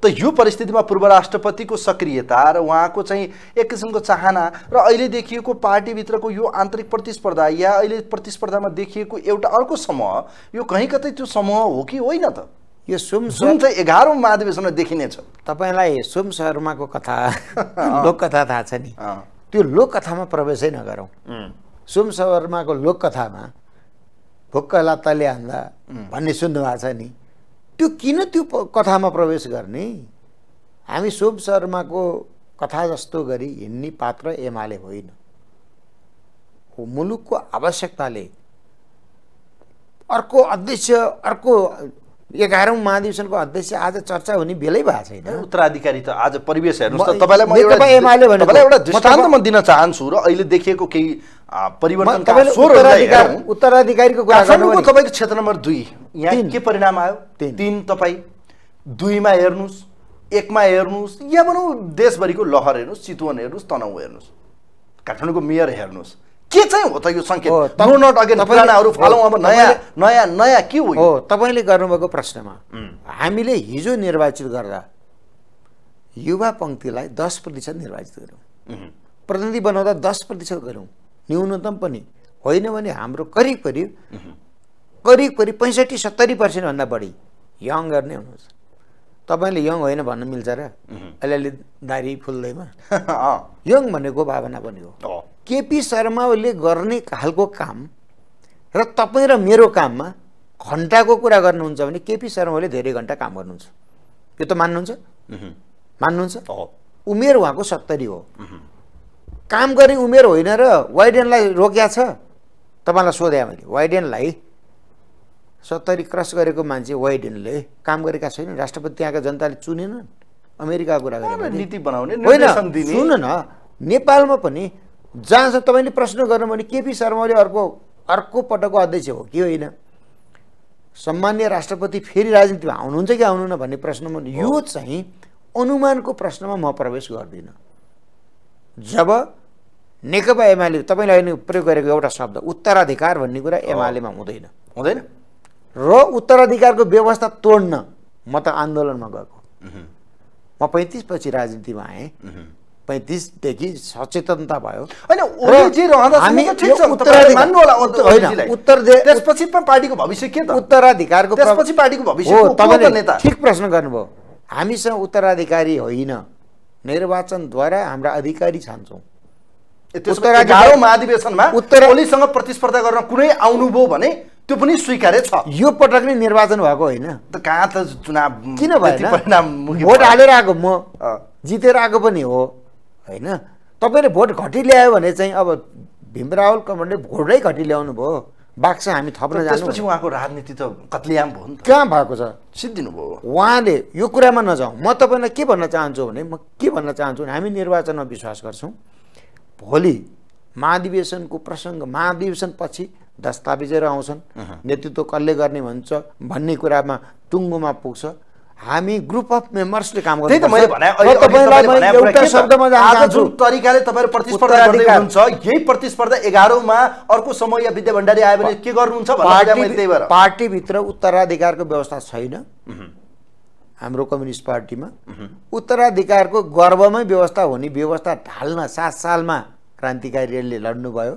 त यो परिस्थितिमा पूर्व राष्ट्रपतिको सक्रियता र उहाँको चाहिँ एक किसिमको चाहना र अहिले देखिएको पार्टीभित्रको यो आन्तरिक प्रतिस्पर्धा या अहिले प्रतिस्पर्धामा देखिएको एउटा अर्को समूह यो कहीँ कतै त्यो समूह हो कि होइन त? यो सुम जुन चाहिँ एघारौँ महाधिवेशनमा देखिनेछ तपाईँलाई सोम शर्माको कथा [LAUGHS] लोककथा थाहा छ नि। त्यो लोककथामा प्रवेशै नगरौँ। सोम शर्माको लोककथामा भुक्क लात्ताले हान्दा भन्ने सुन्नु भएको छ नि। त्यो किन त्यो कथामा प्रवेश गर्ने? हामी शोभ शर्माको कथा जस्तो गरी हिँड्ने पात्र एमाले होइन। मुलुकको आवश्यकताले अर्को अध्यक्ष अर्को एघारौँ महाधिवेशनको अध्यक्ष आज चर्चा हुने बेलै भएको छैन उत्तराधिकारी त आज परिवेश हेर्नुहोस् त तपाईँलाई म एउटा म दृष्टान्त तपाईँ- म दिन चाहन्छु र अहिले देखिएको केही हेरौँ। उत्तराधिकारीको कुरा। तपाईँको क्षेत्र नम्बर दुई यहाँ। के परिणाम आयो तिन। तिन तपाईँ दुईमा हेर्नुहोस् एकमा हेर्नुहोस् या भनौँ देशभरिको लहर हेर्नुहोस् चितवन हेर्नुहोस् तनहु हेर्नुहोस् काठमाडौँको मेयर हेर्नुहोस् के चाहिँ हो त यो सङ्केत? अब नयाँ नयाँ नयाँ के हो तपाईँले गर्नुभएको प्रश्नमा हामीले हिजो निर्वाचित गर्दा युवा पङ्क्तिलाई दस प्रतिशत निर्वाचित गऱ्यौँ। प्रतिनिधि बनाउँदा दस प्रतिशत गऱ्यौँ। न्यूनतम पनि। होइन भने हाम्रो करिब करिब करिब करिब पैँसठी सत्तरी पर्सेन्टभन्दा बढी यङहरू नै हुनुहुन्छ। तपाईँले यङ होइन भन्न मिल्छ र। अलिअलि दारी फुल्दैमा। [LAUGHS] यङ भनेको भावना पनि हो। केपी शर्माले गर्ने खालको काम र तपाईँ र मेरो काममा घन्टाको कुरा गर्नुहुन्छ भने केपी शर्माले धेरै घन्टा काम गर्नुहुन्छ। यो त मान्नुहुन्छ। मान्नुहुन्छ। उमेर उहाँको सत्तरी हो। काम गर्ने उमेर होइन र वाइडेनलाई रोक्या छ। तपाईँलाई सोधेँ मैले वाइडेनलाई सत्तरी क्रस गरेको मान्छे वाइडेनले काम गरेका छैनन् राष्ट्रपति त्यहाँका जनताले चुनेनन्। अमेरिकाको कुरा गरेँ अब भने। नीति बनाउने होइन सुन्नु न नेपालमा पनि जहाँ छ तपाईँले प्रश्न गर्नु भने केपी शर्माले अर्को अर्को पटकको अध्यक्ष हो कि होइन? सम्मान्य राष्ट्रपति फेरि राजनीतिमा आउनुहुन्छ कि आउनुहुन्न भन्ने प्रश्नमा यो चाहिँ अनुमानको प्रश्नमा म प्रवेश गर्दिनँ। जब नेकपा एमाले तपाईँले अहिले प्रयोग गरेको एउटा शब्द उत्तराधिकार भन्ने कुरा एमालेमा हुँदैन। हुँदैन। र उत्तराधिकारको व्यवस्था तोड्न म त आन्दोलनमा गएको। म पैँतिस पछि राजनीतिमा आएँ। पैँतिसदेखि सचेतनता भयो होइन पार्टीको भविष्य के उत्तराधिकारको? ठिक प्रश्न गर्नुभयो हामीसँग उत्तराधिकारी होइन निर्वाचनद्वारा हाम्रा अधिकारी छान्छौँ महाधिवेशनमा उत्तरा- ओलीसँग प्रतिस्पर्धा गर्न कुनै आउनुभयो भने त्यो पनि स्वीकार्य छ। यो पटक नै निर्वाचन भएको होइन। त कहाँ त चुनाव किन भएन? भोट। हालेर आएको म। जितेर आएको पनि हो। होइन? तपाईँले भोट घटी ल्यायो भने चाहिँ अब भीमरावल कमलले भोटै घटी ल्याउनु भयो। बाक्स हामी थप्न तर जानु त्यसपछि उहाँको राजनीति त कत्लियाम भयो नि कहाँ भएको छ? सिद्धिनु भयो। उहाँले यो कुरामा नजाउँ म तपाईँलाई के भन्न चाहन्छु भने म के भन्न चाहन्छु भने हामी निर्वाचनमा विश्वास गर्छौँ। भोलि महाधिवेशनको प्रसङ्ग महाधिवेशनपछि दस्तावेजहरू आउँछन्। नेतृत्व कसले गर्ने भन्छ भन्ने कुरामा टुङ्गोमा पुग्छ। हामी ग्रुप अफ मेम्बर्सले काम त्यही त मैले भने एउटा? शब्दमा जान तरिकाले तपाईँहरू प्रतिस्पर्धा गर्दै हुनुहुन्छ यही प्रतिस्पर्धा एघारौँमा अर्को समय या विद्या भण्डारी आयो भने के गर्नुहुन्छ त्यही भएर पार्टीभित्र उत्तराधिकारको व्यवस्था छैन। हाम्रो कम्युनिस्ट पार्टीमा। उत्तराधिकारको गर्वमै व्यवस्था हुने व्यवस्था ढाल्न सात सालमा क्रान्तिकारीहरूले लड्नुभयो।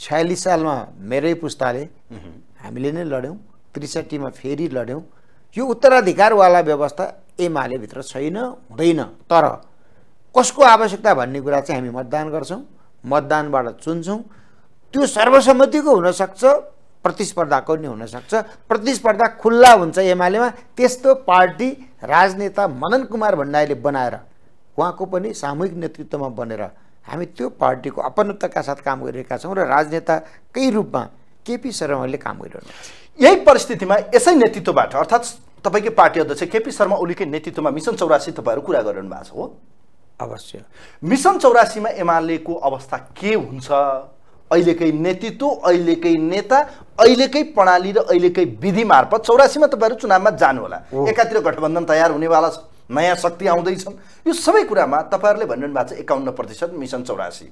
छयालिस सालमा मेरै पुस्ताले हामीले नै लड्यौँ। त्रिसठीमा फेरि लड्यौँ। यो उत्तराधिकारवाला व्यवस्था एमालेभित्र छैन हुँदैन। तर कसको आवश्यकता भन्ने कुरा चाहिँ हामी मतदान गर्छौँ मतदानबाट चुन्छौँ। त्यो सर्वसम्मतिको हुनसक्छ प्रतिस्पर्धाको नि हुनसक्छ। प्रतिस्पर्धा खुल्ला हुन्छ एमालेमा। त्यस्तो पार्टी राजनेता मदन कुमार भण्डारीले बनाएर उहाँको पनि सामूहिक नेतृत्वमा बनेर हामी त्यो पार्टीको अपनत्वका साथ काम गरिरहेका छौँ र राजनेताकै रूपमा केपी शर्माले काम गरिरहनु। यही परिस्थितिमा यसै नेतृत्वबाट अर्थात् तपाईँकै पार्टी अध्यक्ष केपी शर्मा ओलीकै नेतृत्वमा मिसन चौरासी तपाईँहरू कुरा गरिरहनु भएको छ हो? अवश्य। मिसन चौरासीमा एमालेको अवस्था के हुन्छ? अहिलेकै नेतृत्व अहिलेकै नेता अहिलेकै प्रणाली र अहिलेकै विधि मार्फत चौरासीमा तपाईँहरू चुनावमा जानुहोला। एकातिर गठबन्धन तयार हुनेवाला छ। नयाँ शक्ति आउँदैछन्। यो सबै कुरामा तपाईँहरूले भनिरहनु भएको छ एकाउन्न प्रतिशत मिसन चौरासी।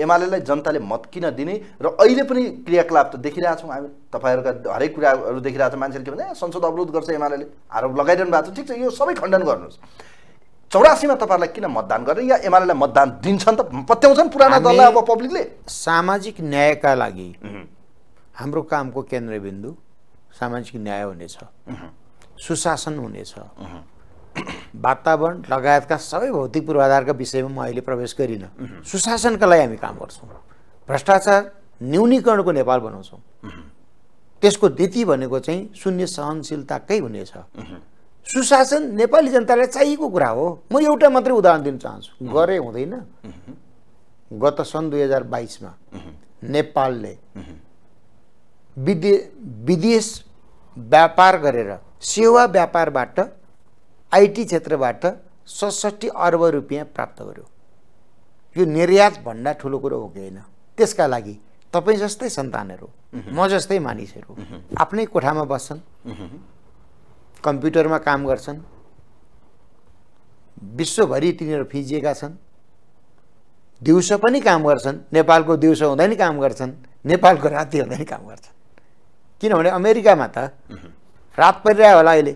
एमालेलाई जनताले मत किन दिने र अहिले पनि क्रियाकलाप त देखिरहेछौँ हामी। तपाईँहरूका हरेक कुराहरू देखिरहेको छ मान्छेले के भन्छ "ए, संसद अवरोध गर्छ एमाले आरोप लगाइरहनु भएको छ। ठिक छ यो सबै खण्डन गर्नुहोस्। चौरासीमा तपाईँहरूलाई किन मतदान गर्ने या एमालेलाई मतदान दिन्छन् त पत्याउँछन् पुराना दललाई अब पब्लिकले? सामाजिक न्यायका लागि हाम्रो कामको केन्द्रबिन्दु सामाजिक न्याय हुनेछ। सुशासन हुनेछ। वातावरण लगायतका सबै भौतिक पूर्वाधारका विषयमा म अहिले प्रवेश गरिनँ। सुशासनका लागि हामी काम गर्छौँ। भ्रष्टाचार न्यूनीकरणको नेपाल बनाउँछौँ। त्यसको नीति भनेको चाहिँ शून्य सहनशीलताकै हुनेछ। सुशासन नेपाली जनतालाई चाहिएको कुरा हो। म एउटा मात्रै उदाहरण दिन चाहन्छु। गरे हुँदैन। गत सन् दुई हजार बाइसमा नेपालले विदे विदेश व्यापार गरेर सेवा व्यापारबाट आइटी क्षेत्रबाट सडसठी अर्ब रुपियाँ प्राप्त गर्यो। यो निर्यात भन्दा ठुलो कुरो हो कि होइन? त्यसका लागि तपाईँ जस्तै सन्तानहरू म जस्तै मानिसहरू आफ्नै कोठामा बस्छन् कम्प्युटरमा काम गर्छन् विश्वभरि तिनीहरू फिजिएका छन् दिउँसो पनि काम गर्छन् नेपालको दिउँसो हुँदा नि काम गर्छन् नेपालको राति हुँदा नि काम गर्छन्। किनभने अमेरिकामा त रात परिरहेको होला अहिले।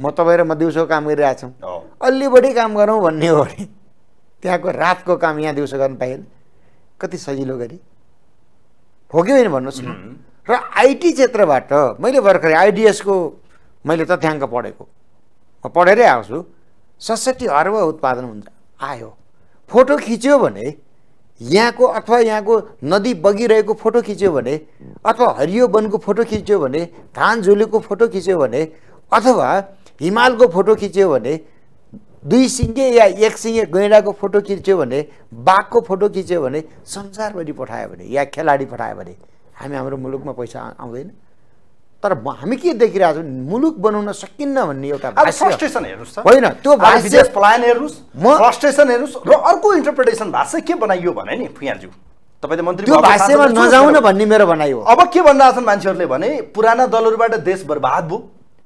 म तपाईँ र म दिउँसो काम गरिरहेछौँ हो। अलि बढी काम गरौँ भन्ने हो भने त्यहाँको रातको काम यहाँ दिउँसो गर्न पाइएन। कति सजिलो गरी। हो कि होइन भन्नुहोस् न। र आइटी क्षेत्रबाट मैले भर्खरै आइडिएसको मैले तथ्याङ्क पढेको। म पढेरै आउँछु सडसठी अर्ब उत्पादन हुन्छ। आयो। फोटो खिच्यो भने यहाँको अथवा यहाँको नदी बगिरहेको फोटो खिच्यो भने अथवा हरियो वनको फोटो खिच्यो भने धान झुलेको फोटो खिच्यो भने अथवा हिमालको फोटो खिच्यो भने दुई सिङ्गे या एक सिङ्गे गैँडाको फोटो खिच्यो भने बाघको फोटो खिच्यो भने संसारभरि पठायो भने या खेलाडी पठायो भने हामी हाम्रो मुलुकमा पैसा आउँदैन। तर हामी के देखिरहेको छौँ? मुलुक बनाउन सकिन्न भन्ने एउटा फ्रस्ट्रेसन हेर्नुहोस् होइन, त्यो विदेश पलायन हेर्नुहोस् म- फ्रस्ट्रेसन हेर्नुहोस् र अर्को इन्टरप्रिटेसन चाहिँ के बनाइयो भने नि फुयालज्यू तपाईँले मन्त्री त्यो सांसदले नजाउन भन्ने मेरो भनाइ हो। अब के भन्न छन् मान्छेहरूले भने पुराना दलहरूबाट देश बर्बाद भयो।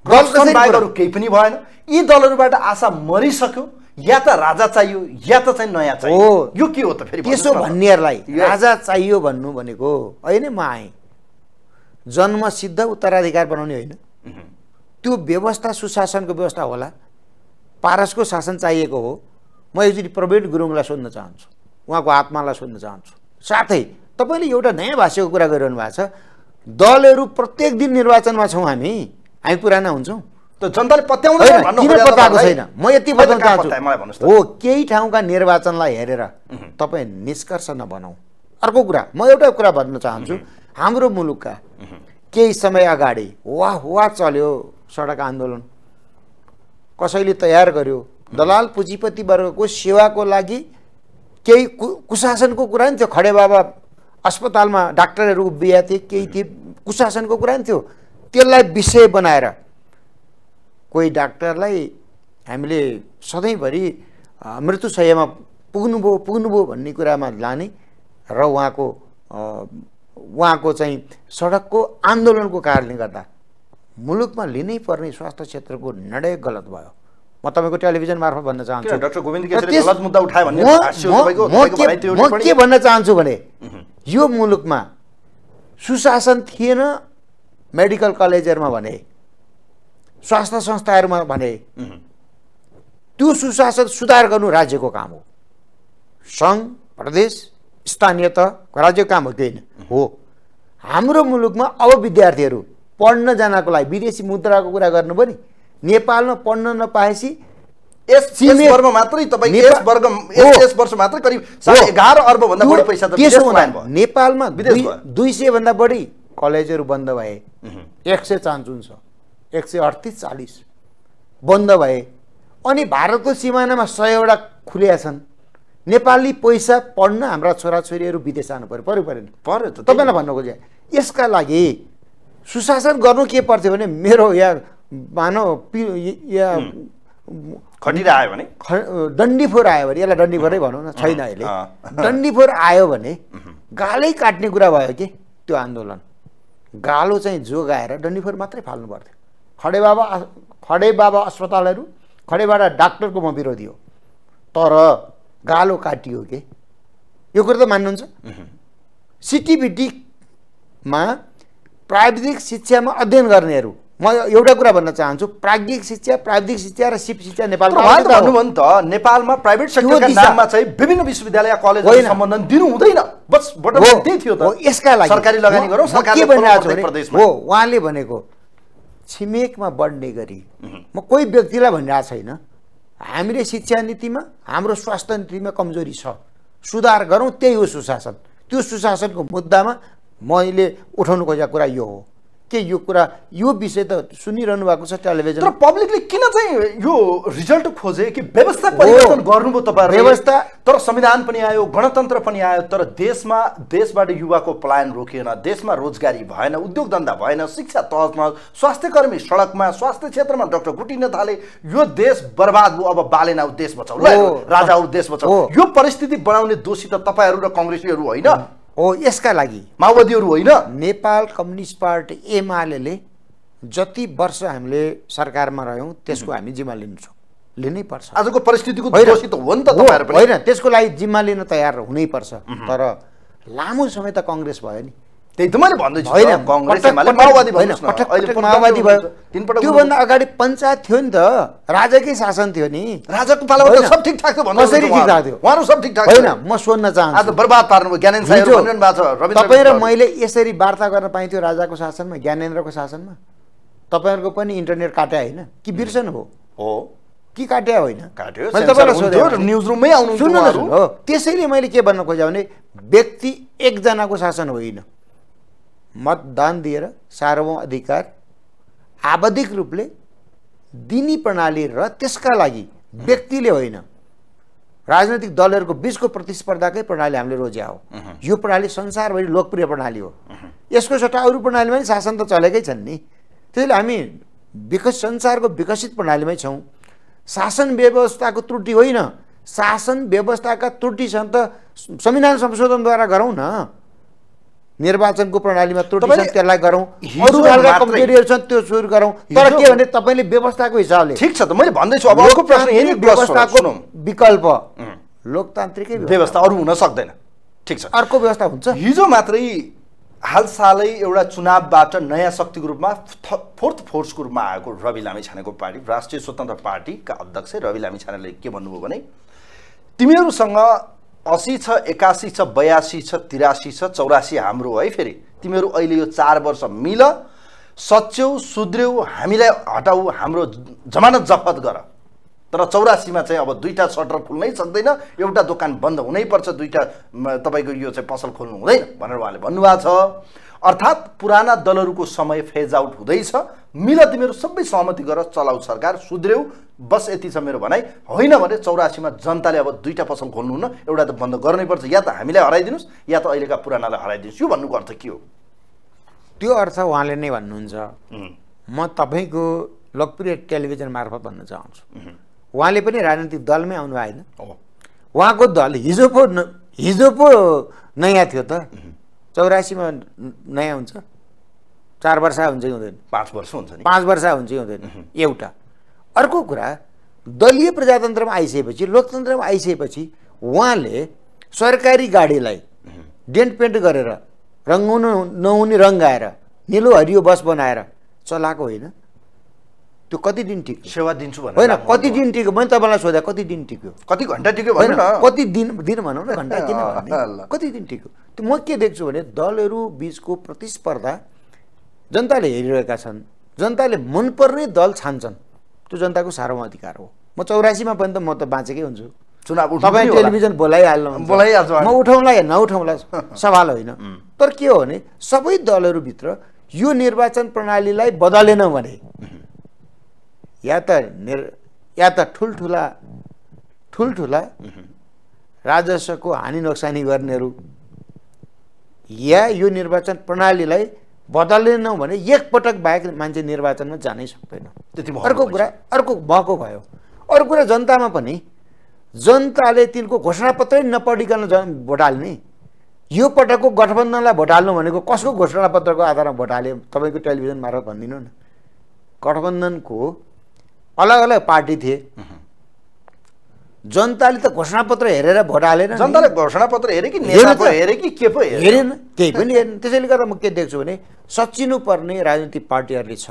बाहेक? अरू केही पनि भएन। यी दलहरूबाट आशा मरिसक्यो। या त राजा चाहियो या त चाहिँ नयाँ चाहियो। हो। यो के हो त फेरि त्यसो। भन्नेहरूलाई. राजा चाहियो भन्नु भनेको होइन म आएँ। जन्म सिद्ध उत्तराधिकार बनाउने होइन। त्यो व्यवस्था सुशासनको व्यवस्था होला। पारसको शासन चाहिएको हो। म एकचोटि प्रवीण गुरुङलाई सोध्न चाहन्छु। उहाँको आत्मालाई सोध्न चाहन्छु। साथै तपाईँले एउटा नयाँ भाषाको कुरा गरिरहनु भएको छ। दलहरू प्रत्येक दिन निर्वाचनमा छौँ हामी। हामी पुराना हुन्छौँ। जनताले पत्याउँदैन किन पत्याएको? छैन। म यति बताउन चाहन्छु हो केही ठाउँका निर्वाचनलाई हेरेर तपाईँ निष्कर्ष नबनाऊ। अर्को कुरा म एउटा कुरा भन्न चाहन्छु। हाम्रो मुलुकका केही समय अगाडि वाह वाह चल्यो सडक आन्दोलन। कसैले तयार गर्यो। दलाल पुँजीपति वर्गको सेवाको लागि केही कु कुशासनको कुरा नि थियो। खडे बाबा अस्पतालमा डाक्टरहरू उभिया थिए केही थिए। कुशासनको कुरा नि थियो। त्यसलाई विषय बनाएर कोही डाक्टरलाई हामीले सधैँभरि अ, मृत्युशय्यामा पुग्नुभयो पुग्नुभयो भन्ने कुरामा लाने र उहाँको उहाँको चाहिँ सडकको आन्दोलनको कारणले गर्दा मुलुकमा लिनै पर्ने स्वास्थ्य क्षेत्रको निर्णय गलत भयो म तपाईँको टेलिभिजन मार्फत भन्न चाहन्छु म-? के भन्न चाहन्छु भने यो मुलुकमा सुशासन थिएन मेडिकल कलेजहरूमा भने स्वास्थ्य संस्थाहरूमा भने त्यो सुशासन सुधार गर्नु राज्यको काम हो सङ्घ प्रदेश स्थानीय तह राज्यको काम हो होइन हो हाम्रो मुलुकमा अब विद्यार्थीहरू पढ्न जानको लागि विदेशी मुद्राको कुरा गर्नु पनि नेपालमा पढ्न नपाएपछि यस मात्रै तपाईँ नेपाल- यस वर्ग हो। यस यस वर्ष मात्रै करिब साढे हो। एघार अर्बभन्दा त्यो- बढी पैसा त नेपालमा। दुई सयभन्दा बढी कलेजहरू बन्द भए एक सय चान्चुन छ एक सय अडतिस चालिस बन्द भए। अनि भारतको सिमानामा सयवटा खुलिया छन्। नेपाली पैसा पढ्न हाम्रा छोराछोरीहरू विदेश जानु पऱ्यो। पऱ्यो परेन पर्यो त। तपाईँलाई भन्नु खोजेँ यसका लागि सुशासन गर्नु के पर्थ्यो भने मेरो यहाँ मानव पि खटिएर आयो भने? डन्डीफोर आयो भने यसलाई डन्डीफोरै भनौँ न छैन अहिले। डन्डीफोर आयो भने गालै काट्ने कुरा भयो कि त्यो आन्दोलन? गालो चाहिँ जोगाएर डन्डीफोर मात्रै फाल्नु पर्थ्यो। खडे बाबा खडे बाबा अस्पतालहरू खडेबाट डाक्टरको म विरोधी हो। तर गालो काटियो के? यो कुरो त मान्नुहुन्छ? सिटिबिटीमा प्राविधिक शिक्षामा अध्ययन गर्नेहरू म एउटा कुरा भन्न चाहन्छु प्राज्ञिक शिक्षा प्राविधिक शिक्षा र सिप शिक्षा नेपालमा त आवश्यकता हो। भन्नुभयो नि त नेपालमा प्राइभेट सेक्टरका नाममा चाहिँ विभिन्न विश्वविद्यालय कलेज। सम्बन्धन दिनु हुँदैन। बस त्यही थियो त। यसका लागि। सरकारी लगानी गरौँ सरकारले हो उहाँले भनेको छिमेकमा बढ्ने गरी म कोही व्यक्तिलाई भनिरहेको छैन। हामीले शिक्षा नीतिमा हाम्रो स्वास्थ्य नीतिमा कमजोरी छ। सुधार गरौँ त्यही हो सुशासन। त्यो सुशासनको मुद्दामा मैले उठाउनु खोजेको कुरा यो हो। के यो कुरा यो विषय त सुनिरहनु भएको छ टेलिभिजन तर पब्लिकले किन चाहिँ यो रिजल्ट खोजे कि व्यवस्था परिवर्तन गर्नुभयो तपाईँहरूले? व्यवस्था- तर संविधान पनि आयो गणतन्त्र पनि आयो तर देशमा देशबाट युवाको पलायन रोकिएन देशमा रोजगारी भएन उद्योग धन्दा भएन शिक्षा तहसमा स्वास्थ्य कर्मी सडकमा स्वास्थ्य क्षेत्रमा डाक्टर गुटिन थाले यो देश बर्बाद भयो अब बालेन देश बचाउ हो। राजा देश बचाउ हो। यो परिस्थिति बनाउने दोषी त तपाईँहरू र कङ्ग्रेसीहरू होइन। हो यसका लागि। माओवादीहरू होइन? नेपाल कम्युनिस्ट पार्टी एमाले जति वर्ष हामीले सरकारमा रह्यौँ त्यसको हामी जिम्मा लिन्छौँ लिनै पर्छ। आजको परिस्थितिको होइन। दोषी त हो नि त होइन। त्यसको लागि जिम्मा लिन तयार हुनैपर्छ तर लामो समय त कङ्ग्रेस भयो नि। त्यही त मैले भन्दैछु होइन त, माओवादी होइन, पटक- पटक पटक माओवादी भयो त्योभन्दा अगाडि पञ्चायत थियो नि त राजाकै शासन थियो नि राजाको पालामा सब ठिकठाक थियो कसरी ठिकठाक थियो उहाँहरू सब ठिकठाक होइन म सोध्न आज बर्बाद पार्नुभयो ज्ञानेन्द्र हिजो भनिरहनु भएको छ तपाईँ र मैले यसरी वार्ता गर्न पाइन्थ्यो राजाको शासनमा ज्ञानेन्द्रको शासनमा तपाईँहरूको पनि इन्टरनेट काट्या होइन कि बिर्सनु हो हो कि काट्या होइन हो त्यसैले मैले के भन्न खोजेँ भने व्यक्ति एकजनाको शासन होइन मतदान दिएर सार्वभौम अधिकार आवधिक रूपले दिनी प्रणाली र त्यसका लागि व्यक्तिले होइन। राजनैतिक दलहरूको बिचको प्रतिस्पर्धाकै प्रणाली हामीले रोज्या हो। यो प्रणाली संसारभरि लोकप्रिय प्रणाली हो। यसको सट्टा अरू प्रणालीमा पनि शासन त चलेकै छन् नि। त्यसैले हामी विकस संसारको विकसित प्रणालीमै छौँ। शासन व्यवस्थाको त्रुटि होइन। शासन व्यवस्थाका त्रुटि छन् त संविधान संशोधनद्वारा गरौँ न। निर्वाचनको प्रणालीमा त्रुटि छन् त्यसलाई गरौँ। अरू खालका मात्रै- कमजोरीहरू छन् त्यो सुरु गरौँ। तर के भने तपाईँले व्यवस्थाको हिसाबले ठिक छ त मैले भन्दैछु अब अर्को प्रश्न यही व्यवस्थाको विकल्प। लोकतान्त्रिकै व्यवस्था। अरू हुन सक्दैन। ठिक छ। अर्को व्यवस्था हुन्छ। हिजो मात्रै हालसालै एउटा चुनावबाट नयाँ शक्तिको रूपमा फोर्थ फोर्सको रूपमा आएको रवि लामिछानेको पार्टी राष्ट्रिय स्वतन्त्र पार्टीका अध्यक्ष रवि लामिछानेले के भन्नुभयो भने तिमीहरूसँग असी छ एकासी छ बयासी छ तिरासी छ चौरासी हाम्रो है फेरि। तिमीहरू अहिले यो चार वर्ष मिल सच्याउ सुध्र्यौ हामीलाई हटाऊ हाम्रो जमानत जफत गर। तर चौरासीमा चाहिँ अब दुईवटा सटर खुल्नै सक्दैन एउटा दोकान बन्द हुनैपर्छ दुईवटा तपाईँको यो चाहिँ पसल खोल्नु हुँदैन भनेर उहाँले भन्नुभएको छ। अर्थात् पुराना दलहरूको समय फेज आउट हुँदैछ। मिल तिमीहरू सबै सहमति गर चलाउ सरकार सुध्र्यौ बस यति छ मेरो भनाइ। होइन भने चौरासीमा जनताले अब दुईवटा पसल खोल्नु हुन्न एउटा त बन्द गर्नैपर्छ या त हामीलाई हराइदिनुहोस् या त अहिलेका पुरानालाई हराइदिनुहोस्। यो भन्नुको अर्थ के हो? त्यो अर्थ उहाँले नै भन्नुहुन्छ। म तपाईँको लोकप्रिय टेलिभिजन मार्फत भन्न चाहन्छु। उहाँले पनि राजनीतिक दलमै आउनु आएन। हो उहाँको दल हिजो पो हिजो पो नयाँ थियो त। चौरासीमा नयाँ हुन्छ। चार वर्ष हुन्छ हुँदैन। पाँच वर्ष हुन्छ नि। पाँच वर्ष हुन्छ हुँदैन। एउटा। अर्को कुरा दलीय प्रजातन्त्रमा आइसकेपछि लोकतन्त्रमा आइसकेपछि उहाँले सरकारी गाडीलाई डेन्ट पेन्ट गरेर रङ्गाउनु नहुने रङ्गाएर निलो हरियो बस बनाएर चलाएको होइन। त्यो कति दिन टिक्यो? सेवा दिन्छु भनेर होइन कति। दिन टिक्यो? मैले तपाईँलाई सोधेँ कति दिन टिक्यो? कति घन्टा टिक्यो होइन न। कति दिन दिन भनौँ न घन्टा किन कति दिन टिक्यो? त्यो म के देख्छु भने दलहरू बिचको प्रतिस्पर्धा जनताले हेरिरहेका छन्। जनताले मनपर्ने दल छान्छन्। त्यो जनताको सार्वभौम अधिकार हो। म चौरासीमा पनि त म त बाँचेकै हुन्छु। चुनाव तपाईँ। टेलिभिजन बोलाइहाल्नु बोलाइहाल्छु म उठाउँला या नउठाउँला [LAUGHS] सवाल होइन। तर के हो भने सबै दलहरूभित्र यो निर्वाचन प्रणालीलाई बदलेन भने या त निर या त ठुल्ठुला ठुल्ठुला राजस्वको हानि नोक्सानी गर्नेहरू। या यो निर्वाचन प्रणालीलाई बदलेनौँ भने एकपटक बाहेक मान्छे निर्वाचनमा जानै सक्दैन। त्यति अर्को कुरा अर्को भएको भयो। अर्को कुरा जनतामा पनि जनताले तिनको घोषणापत्रै नपढिकन जन भोट हाल्ने। यो पटकको गठबन्धनलाई भोट हाल्नु भनेको कसको घोषणापत्रको आधारमा भोट हाल्यो? तपाईँको टेलिभिजन मार्फत भनिदिनु न। गठबन्धनको अलग अलग पार्टी थिए। जनताले त घोषणापत्र हेरेर भोट हालेन। जनताले घोषणा पत्र हेरे कि नेता। हेरे कि के पो हेरे? हेरेन। केही पनि हेरेन। त्यसैले गर्दा म के देख्छु भने सचिनु पर्ने राजनीतिक पार्टीहरूले छ।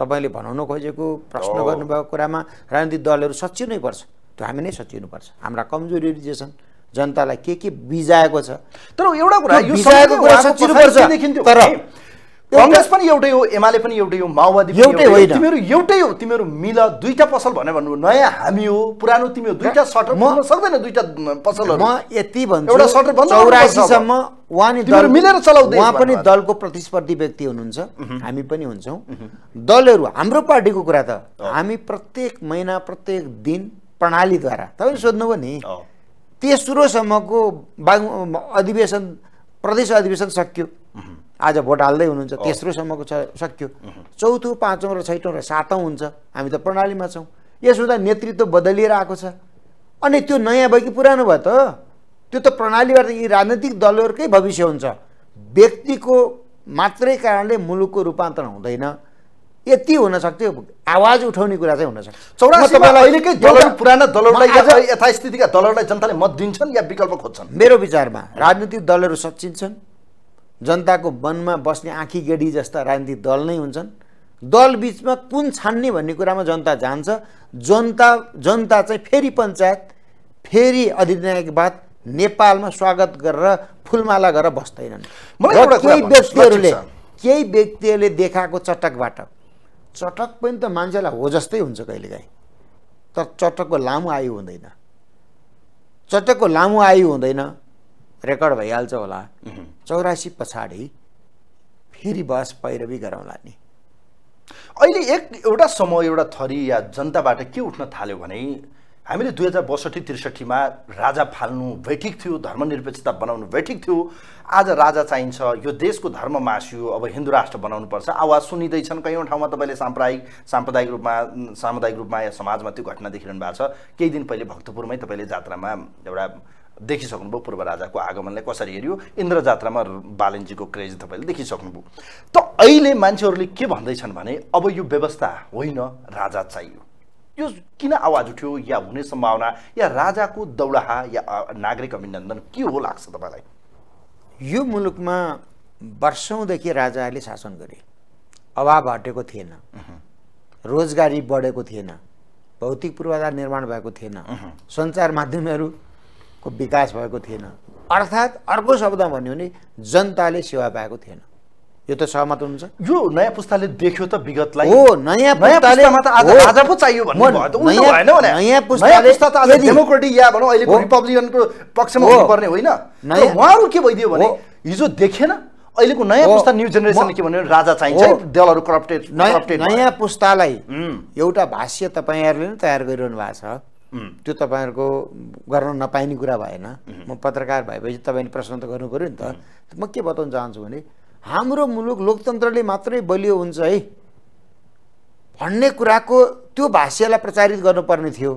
तपाईँले भनाउन खोजेको प्रश्न। गर्नुभएको कुरामा राजनीतिक दलहरू सचिनै पर्छ। त्यो हामी नै सचिनुपर्छ। हाम्रा कमजोरीहरू जे छन् जनतालाई के के बिजाएको छ। तर एउटा कुरा तर- कङ्ग्रेस पनि एउटै हो एमाले पनि एउटै हो माओवादी एउटै हो। तिमीहरू एउटै हो तिमीहरू मिल दुईटा पसल भने भन्नु नयाँ हामी हो पुरानो तिमीहरू दुईटा सटर म- सक्दैन दुईटा पसलहरू म यति भन्छु एउटा सटर बन्द चौरासीसम्म। उहाँ नि दल- मिलेर चलाऊ देश उहाँ पनि। दलको प्रतिस्पर्धी व्यक्ति हुनुहुन्छ हामी पनि हुन्छौँ दलहरू हाम्रो पार्टीको कुरा त हामी प्रत्येक महिना प्रत्येक दिन प्रणालीद्वारा तपाईँले सोध्नुभयो नि। तेस्रोसम्मको बाग अधिवेशन प्रदेश अधिवेशन सक्यो आज भोट हाल्दै हुनुहुन्छ तेस्रोसम्मको छ सक्यो। चौथो पाँचौँ र छैटौँ र सातौँ हुन्छ। हामी त प्रणालीमा छौँ। यस हुँदा नेतृत्व बदलिएर आएको छ। अनि त्यो नयाँ भयो कि पुरानो भयो त? त्यो त प्रणालीबाट यी राजनैतिक दलहरूकै भविष्य हुन्छ। व्यक्तिको मात्रै कारणले मुलुकको रूपान्तरण हुँदैन। यति हुन सक्थ्यो। आवाज उठाउने कुरा चाहिँ हुन सक्छ। म चौरासीमा तपाईँलाई अहिलेकै दलहरू पुराना दलहरूलाई यथास्थितिका दलहरूलाई जनताले मत दिन्छन् या विकल्प खोज्छन्? मेरो विचारमा राजनीतिक दलहरू सचिन्छन् जनताको मनमा बस्ने आँखी गेडी जस्ता राजनीतिक दल नै हुन्छन्। दल बिचमा कुन छान्ने भन्ने कुरामा जनता जान्छ। जनता जनता चाहिँ फेरि पञ्चायत फेरि अधिनायकवाद नेपालमा स्वागत गरेर फुलमाला गरेर बस्दैनन्। केही व्यक्तिहरूले। केही व्यक्तिहरूले देखाएको चटकबाट चटक पनि त मान्छेलाई हो जस्तै हुन्छ कहिलेकाहीँ। तर चटकको लामो आयु हुँदैन। चटकको लामो आयु हुँदैन। रेकर्ड भइहाल्छ होला। चौरासी पछाडि फेरि बस पैरवी गरौँला नि। अहिले एक एउटा समूह एउटा थरी या जनताबाट के उठ्न थाल्यो भने हामीले दुई हजार बसठी त्रिसठीमा राजा फाल्नु भैठिक थियो धर्मनिरपेक्षता बनाउनु भैठिक थियो। आज राजा चाहिन्छ यो देशको धर्म मासियो अब हिन्दू राष्ट्र बनाउनुपर्छ। आवाज सुनिँदैछन् कैयौँ ठाउँमा तपाईँले साम्प्रदायिक साम्प्रदायिक रूपमा सामुदायिक रूपमा या समाजमा त्यो घटना देखिरहनु भएको छ। केही दिन पहिले भक्तपुरमै तपाईँले जात्रामा एउटा देखिसक्नुभयो पूर्व राजाको आगमनलाई कसरी हेऱ्यो? इन्द्र जात्रामा बालनजीको क्रेज तपाईँले देखिसक्नुभयो। त अहिले मान्छेहरूले के भन्दैछन् भने अब यो व्यवस्था होइन राजा चाहियो। यो किन आवाज उठ्यो या हुने सम्भावना या राजाको दौडाहा या नागरिक अभिनन्दन के हो लाग्छ तपाईँलाई? यो मुलुकमा वर्षौँदेखि राजाहरूले शासन गरे। अभाव हटेको थिएन। रोजगारी बढेको थिएन। भौतिक पूर्वाधार निर्माण भएको थिएन। सञ्चार माध्यमहरूको विकास भएको थिएन। अर्थात् अर्को शब्दमा भन्यो भने जनताले सेवा पाएको थिएन। यो त सहमत हुनुहुन्छ? यो नयाँ पुस्ताले देख्यो त विगतलाई। हो नयाँ पुस्ताले आज पो चाहियो नयाँ- पुस्ताले पुस्ता त आज डेमोक्रेटिक या भनौँ अहिलेको हो। रिपब्लिकनको पक्षमा। हुनुपर्ने होइन। उहाँहरू के भइदियो भने। हिजो देखेन अहिलेको नयाँ। पुस्ता न्यू जेनेरेसनले म- के भन्यो राजा चाहिन्छ दलहरू करप्टेड नयाँ पुस्तालाई एउटा भाष्य तपाईँहरूले नै तयार गरिरहनु भएको छ। त्यो तपाईँहरूको गर्न नपाइने कुरा भएन। म पत्रकार भएपछि तपाईँले प्रश्न त गर्नु पऱ्यो नि त। म के बताउन चाहन्छु भने हाम्रो मुलुक लोकतन्त्रले मात्रै बलियो हुन्छ है भन्ने कुराको त्यो भाष्यलाई प्रचारित गर्नुपर्ने थियो।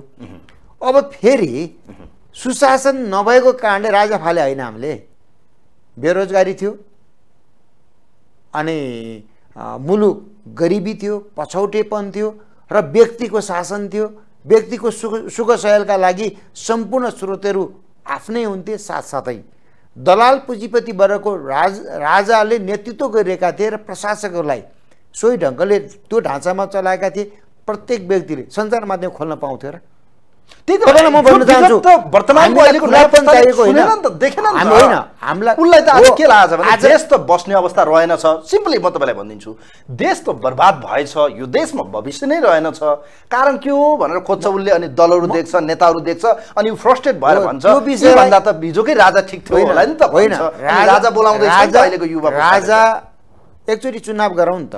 अब फेरि सुशासन नभएको कारणले राजा फाले होइन हामीले। बेरोजगारी थियो अनि मुलुक गरिबी थियो पछौटेपन थियो र व्यक्तिको शासन थियो। व्यक्तिको सुख सुख सयलका लागि सम्पूर्ण स्रोतहरू आफ्नै हुन्थे साथसाथै। दलाल पुँजीपति वर्गको राज राजाले नेतृत्व गरिरहेका थिए र प्रशासकहरूलाई सोही ढङ्गले त्यो ढाँचामा चलाएका थिए। प्रत्येक व्यक्तिले सञ्चार माध्यम खोल्न पाउँथ्यो र तपाईँलाई म यो भन्न विगत चाहन्छु त वर्तमानको हामीलाई अहिलेको खुलापन नयाँ पुस्ताले चाहिएको होइन। सुनेन नि त देखेन नि त। हामी होइन, हामीलाई- उसलाई त आज हो, के लाग्छ भने आज- देश त बस्ने अवस्था रहेनछ सिम्पली म तपाईँलाई भनिदिन्छु देश त बर्बाद भएछ यो देशमा भविष्य नै रहेनछ कारण के हो भनेर खोज्छ उसले अनि दलहरू देख्छ नेताहरू देख्छ अनि फ्रस्ट्रेट भएर भन्छ। भन्दा त हिजोकै राजा ठिक थियो होला नि त होइन। राजा त अहिलेको युवा। राजा एकचोटि चुनाव गरौँ नि त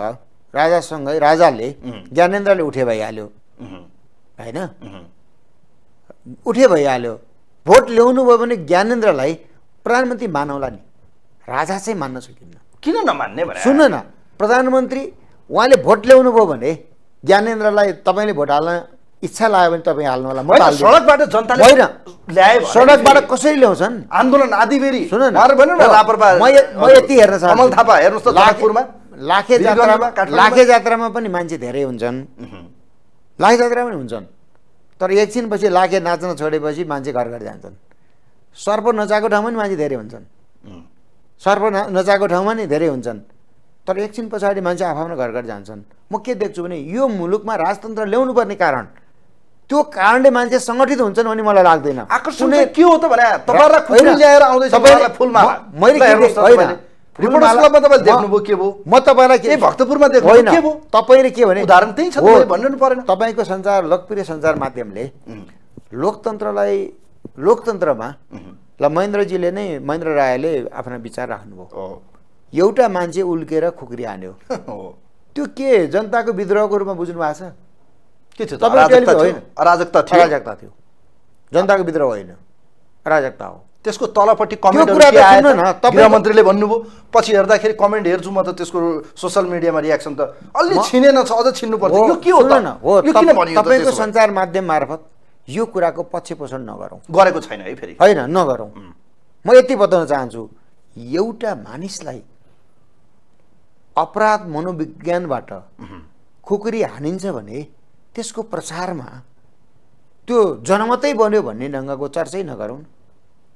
राजासँगै राजाले ज्ञानेन्द्रले उठे भइहाल्यो। होइन। उठे भइहाल्यो भोट ल्याउनु भयो भने ज्ञानेन्द्रलाई प्रधानमन्त्री मानौला नि। राजा चाहिँ मान्न सकिन्न। किन नमान्ने सुन्नु न प्रधानमन्त्री उहाँले भोट ल्याउनु भयो भने ज्ञानेन्द्रलाई तपाईँले भोट हाल्न इच्छा लाग्यो भने तपाईँ हाल्नु होला म। सडकबाट जनताले होइन सडकबाट कसरी ल्याउँछन्? आन्दोलन आदिबेरी सुन न। म यति हेर्न चाहन्छु। थापा हेर्नुहोस् त लाखे- जनकपुरमा। लाखे जात्रामा। लाखे जात्रामा पनि मान्छे धेरै हुन्छन्। लाखे जात्रामा पनि हुन्छन्। तर एकछिनपछि लाखे नाच्न छोडेपछि मान्छे घर घर जान्छन्। सर्प नचाएको ठाउँमा नि मान्छे धेरै हुन्छन्। सर्प न नचाएको ठाउँमा नि धेरै हुन्छन्। तर एकछिन पछाडि मान्छे आफ्नो घर घर जान्छन्। म के देख्छु भने यो मुलुकमा राजतन्त्र ल्याउनु पर्ने कारण त्यो कारणले मान्छे सङ्गठित हुन्छन् भन्ने मलाई लाग्दैन। आकर्षण के हो त भने ल्याएर आउँदैछ म- मैले ल के हेर्नुहोस् त होइन, तपाईँले। रिपोर्टर्स फुलमाला- क्लबमा तपाईँले म- देख्नुभयो के भयो? म तपाईँलाई के ए भक्तपुरमा देख्नुभयो होइन। के भयो? तपाईँले के भने उदाहरण त्यही छ हो, तपाईँले भन्नु परेन। तपाईँको सञ्चार लोकप्रिय सञ्चार माध्यमले लोकतन्त्रलाई लोकतन्त्रमा ल महेन्द्रजीले नै महेन्द्र रायले आफ्ना विचार राख्नुभयो। एउटा मान्छे उल्केर खुकुरी हान्यो। [LAUGHS] त्यो के? जनताको विद्रोहको रूपमा बुझ्नु भएको छ? के थियो। अराजकता थियो? अराजकता थियो। जनताको विद्रोह होइन। अराजकता हो। त्यसको तलपट्टि कमेन्टहरू कुरा के त आयो सुन्नु त? न, तपाईँ- गृहमन्त्रीले भन्नुभयो पछि हेर्दाखेरि कमेन्ट हेर्छु म त त्यसको सोसियल मिडियामा रियाक्सन त। अलि छिनेन छ अझ छिन्नु पर्छ यो के हो त? तपाईँको? सञ्चार माध्यम मार्फत यो कुराको पक्ष पोषण नगरौँ। गरेको छैन है फेरि। होइन नगरौँ। म यति बताउन चाहन्छु एउटा मानिसलाई अपराध मनोविज्ञानबाट खुकुरी हानिन्छ भने त्यसको प्रचारमा त्यो जनमतै बन्यो भन्ने ढङ्गको चर्चै नगरौँ।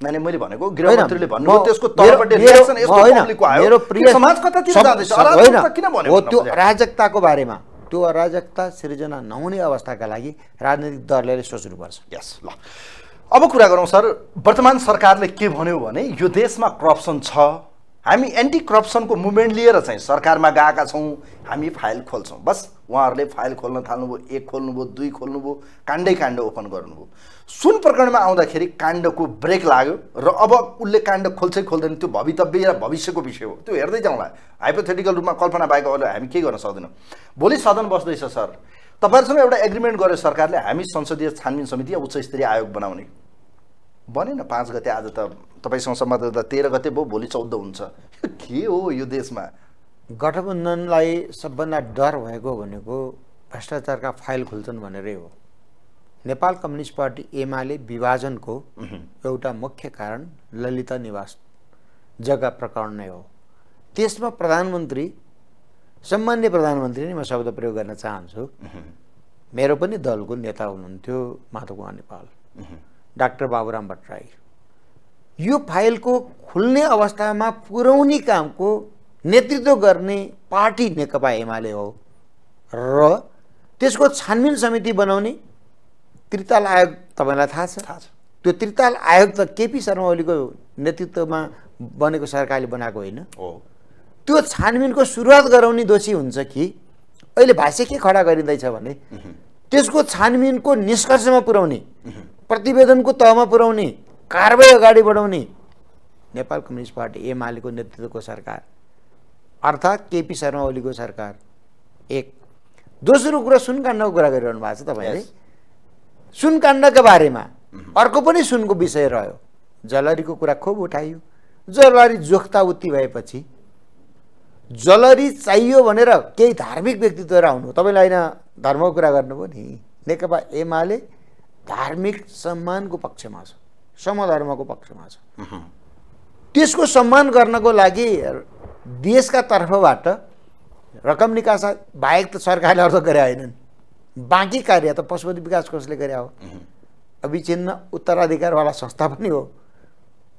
नानी मैले भनेको होइन, गृहमन्त्रीले भन्नुभयो त्यसको मेरो- तलपट्टि मेरो- रियाक्सन यस्तो होइन, पब्लिकको आयो मेरो प्रिय समाज कतातिर जाँदैछ अराजकता होइन, किन भन्यो त्यो? अराजकताको बारेमा त्यो अराजकता सिर्जना नहुने अवस्थाका लागि राजनैतिक दलले सोच्नुपर्छ यस ल अब कुरा गरौँ सर वर्तमान सरकारले के भन्यो भने यो देशमा करप्सन छ हामी एन्टी करप्सनको मुभमेन्ट लिएर चाहिँ सरकारमा गएका छौँ हामी फाइल खोल्छौँ। बस उहाँहरूले फाइल खोल्न थाल्नुभयो एक खोल्नुभयो दुई खोल्नुभयो काण्डै काण्ड ओपन गर्नुभयो। सुन प्रकरणमा आउँदाखेरि काण्डको ब्रेक लाग्यो र अब उसले काण्ड खोल्छै खोल्दैन त्यो भवितव्य र भविष्यको विषय हो। त्यो हेर्दै जाउँला। हाइपोथेटिकल रूपमा कल्पना बाहेक अरू हामी केही गर्न सक्दैनौँ। भोलि सदन बस्दैछ सर। तपाईँहरूसँग एउटा एग्रिमेन्ट गर्यो सरकारले हामी संसदीय छानबिन समिति उच्च स्तरीय आयोग बनाउने। बनेन पाँच गते आज त तपाईँसँग संवाददाता तेह्र गते भयो भोलि चौध हुन्छ। यो के हो यो देशमा? गठबन्धनलाई सबभन्दा डर भएको भनेको भ्रष्टाचारका फाइल खुल्छन् भनेरै हो। नेपाल कम्युनिस्ट पार्टी एमाले विभाजनको एउटा मुख्य कारण ललिता निवास जग्गा प्रकरण नै हो। त्यसमा प्रधानमन्त्री सम्मान्य प्रधानमन्त्री नै म शब्द प्रयोग गर्न चाहन्छु। मेरो पनि दलको नेता हुनुहुन्थ्यो माधव कुमार नेपाल डाक्टर बाबुराम भट्टराई। यो फाइलको खुल्ने अवस्थामा पुर्याउने कामको नेतृत्व गर्ने पार्टी नेकपा एमाले हो र त्यसको छानबिन समिति बनाउने त्रिताल आयोग तपाईँलाई थाहा छ? थाहा छ। त्यो त्रिताल आयोग त केपी शर्मा ओलीको नेतृत्वमा बनेको सरकारले बनाएको होइन। हो। त्यो छानबिनको सुरुवात गराउने दोषी हुन्छ कि? अहिले भाष्य के खडा गरिँदैछ भने त्यसको छानबिनको निष्कर्षमा पुर्याउने प्रतिवेदनको तहमा पुर्याउने कारवाही अगाडि बढाउने नेपाल कम्युनिस्ट पार्टी एमालेको नेतृत्वको सरकार अर्थात् केपी शर्मा ओलीको सरकार एक। दोस्रो कुरा सुनकाण्डको कुरा गरिरहनु भएको छ तपाईँले। Yes. सुनकाण्डका बारेमा अर्को पनि सुनको विषय रह्यो। जलरीको कुरा खुब उठाइयो। जलरी जोख्ता उत्ति भएपछि जलरी चाहियो भनेर केही धार्मिक व्यक्तित्वहरू आउनु तपाईँले होइन धर्मको कुरा गर्नुभयो नि? नेकपा एमाले धार्मिक सम्मानको पक्षमा छ। समधर्मको पक्षमा छ। त्यसको सम्मान गर्नको लागि देशका तर्फबाट रकम निकास बाहेक त सरकारले अर्थ गरे होइनन्। बाँकी कार्य त पशुपति विकास कोषले गरे हो। अविच्छिन्न उत्तराधिकारवाला संस्था पनि हो।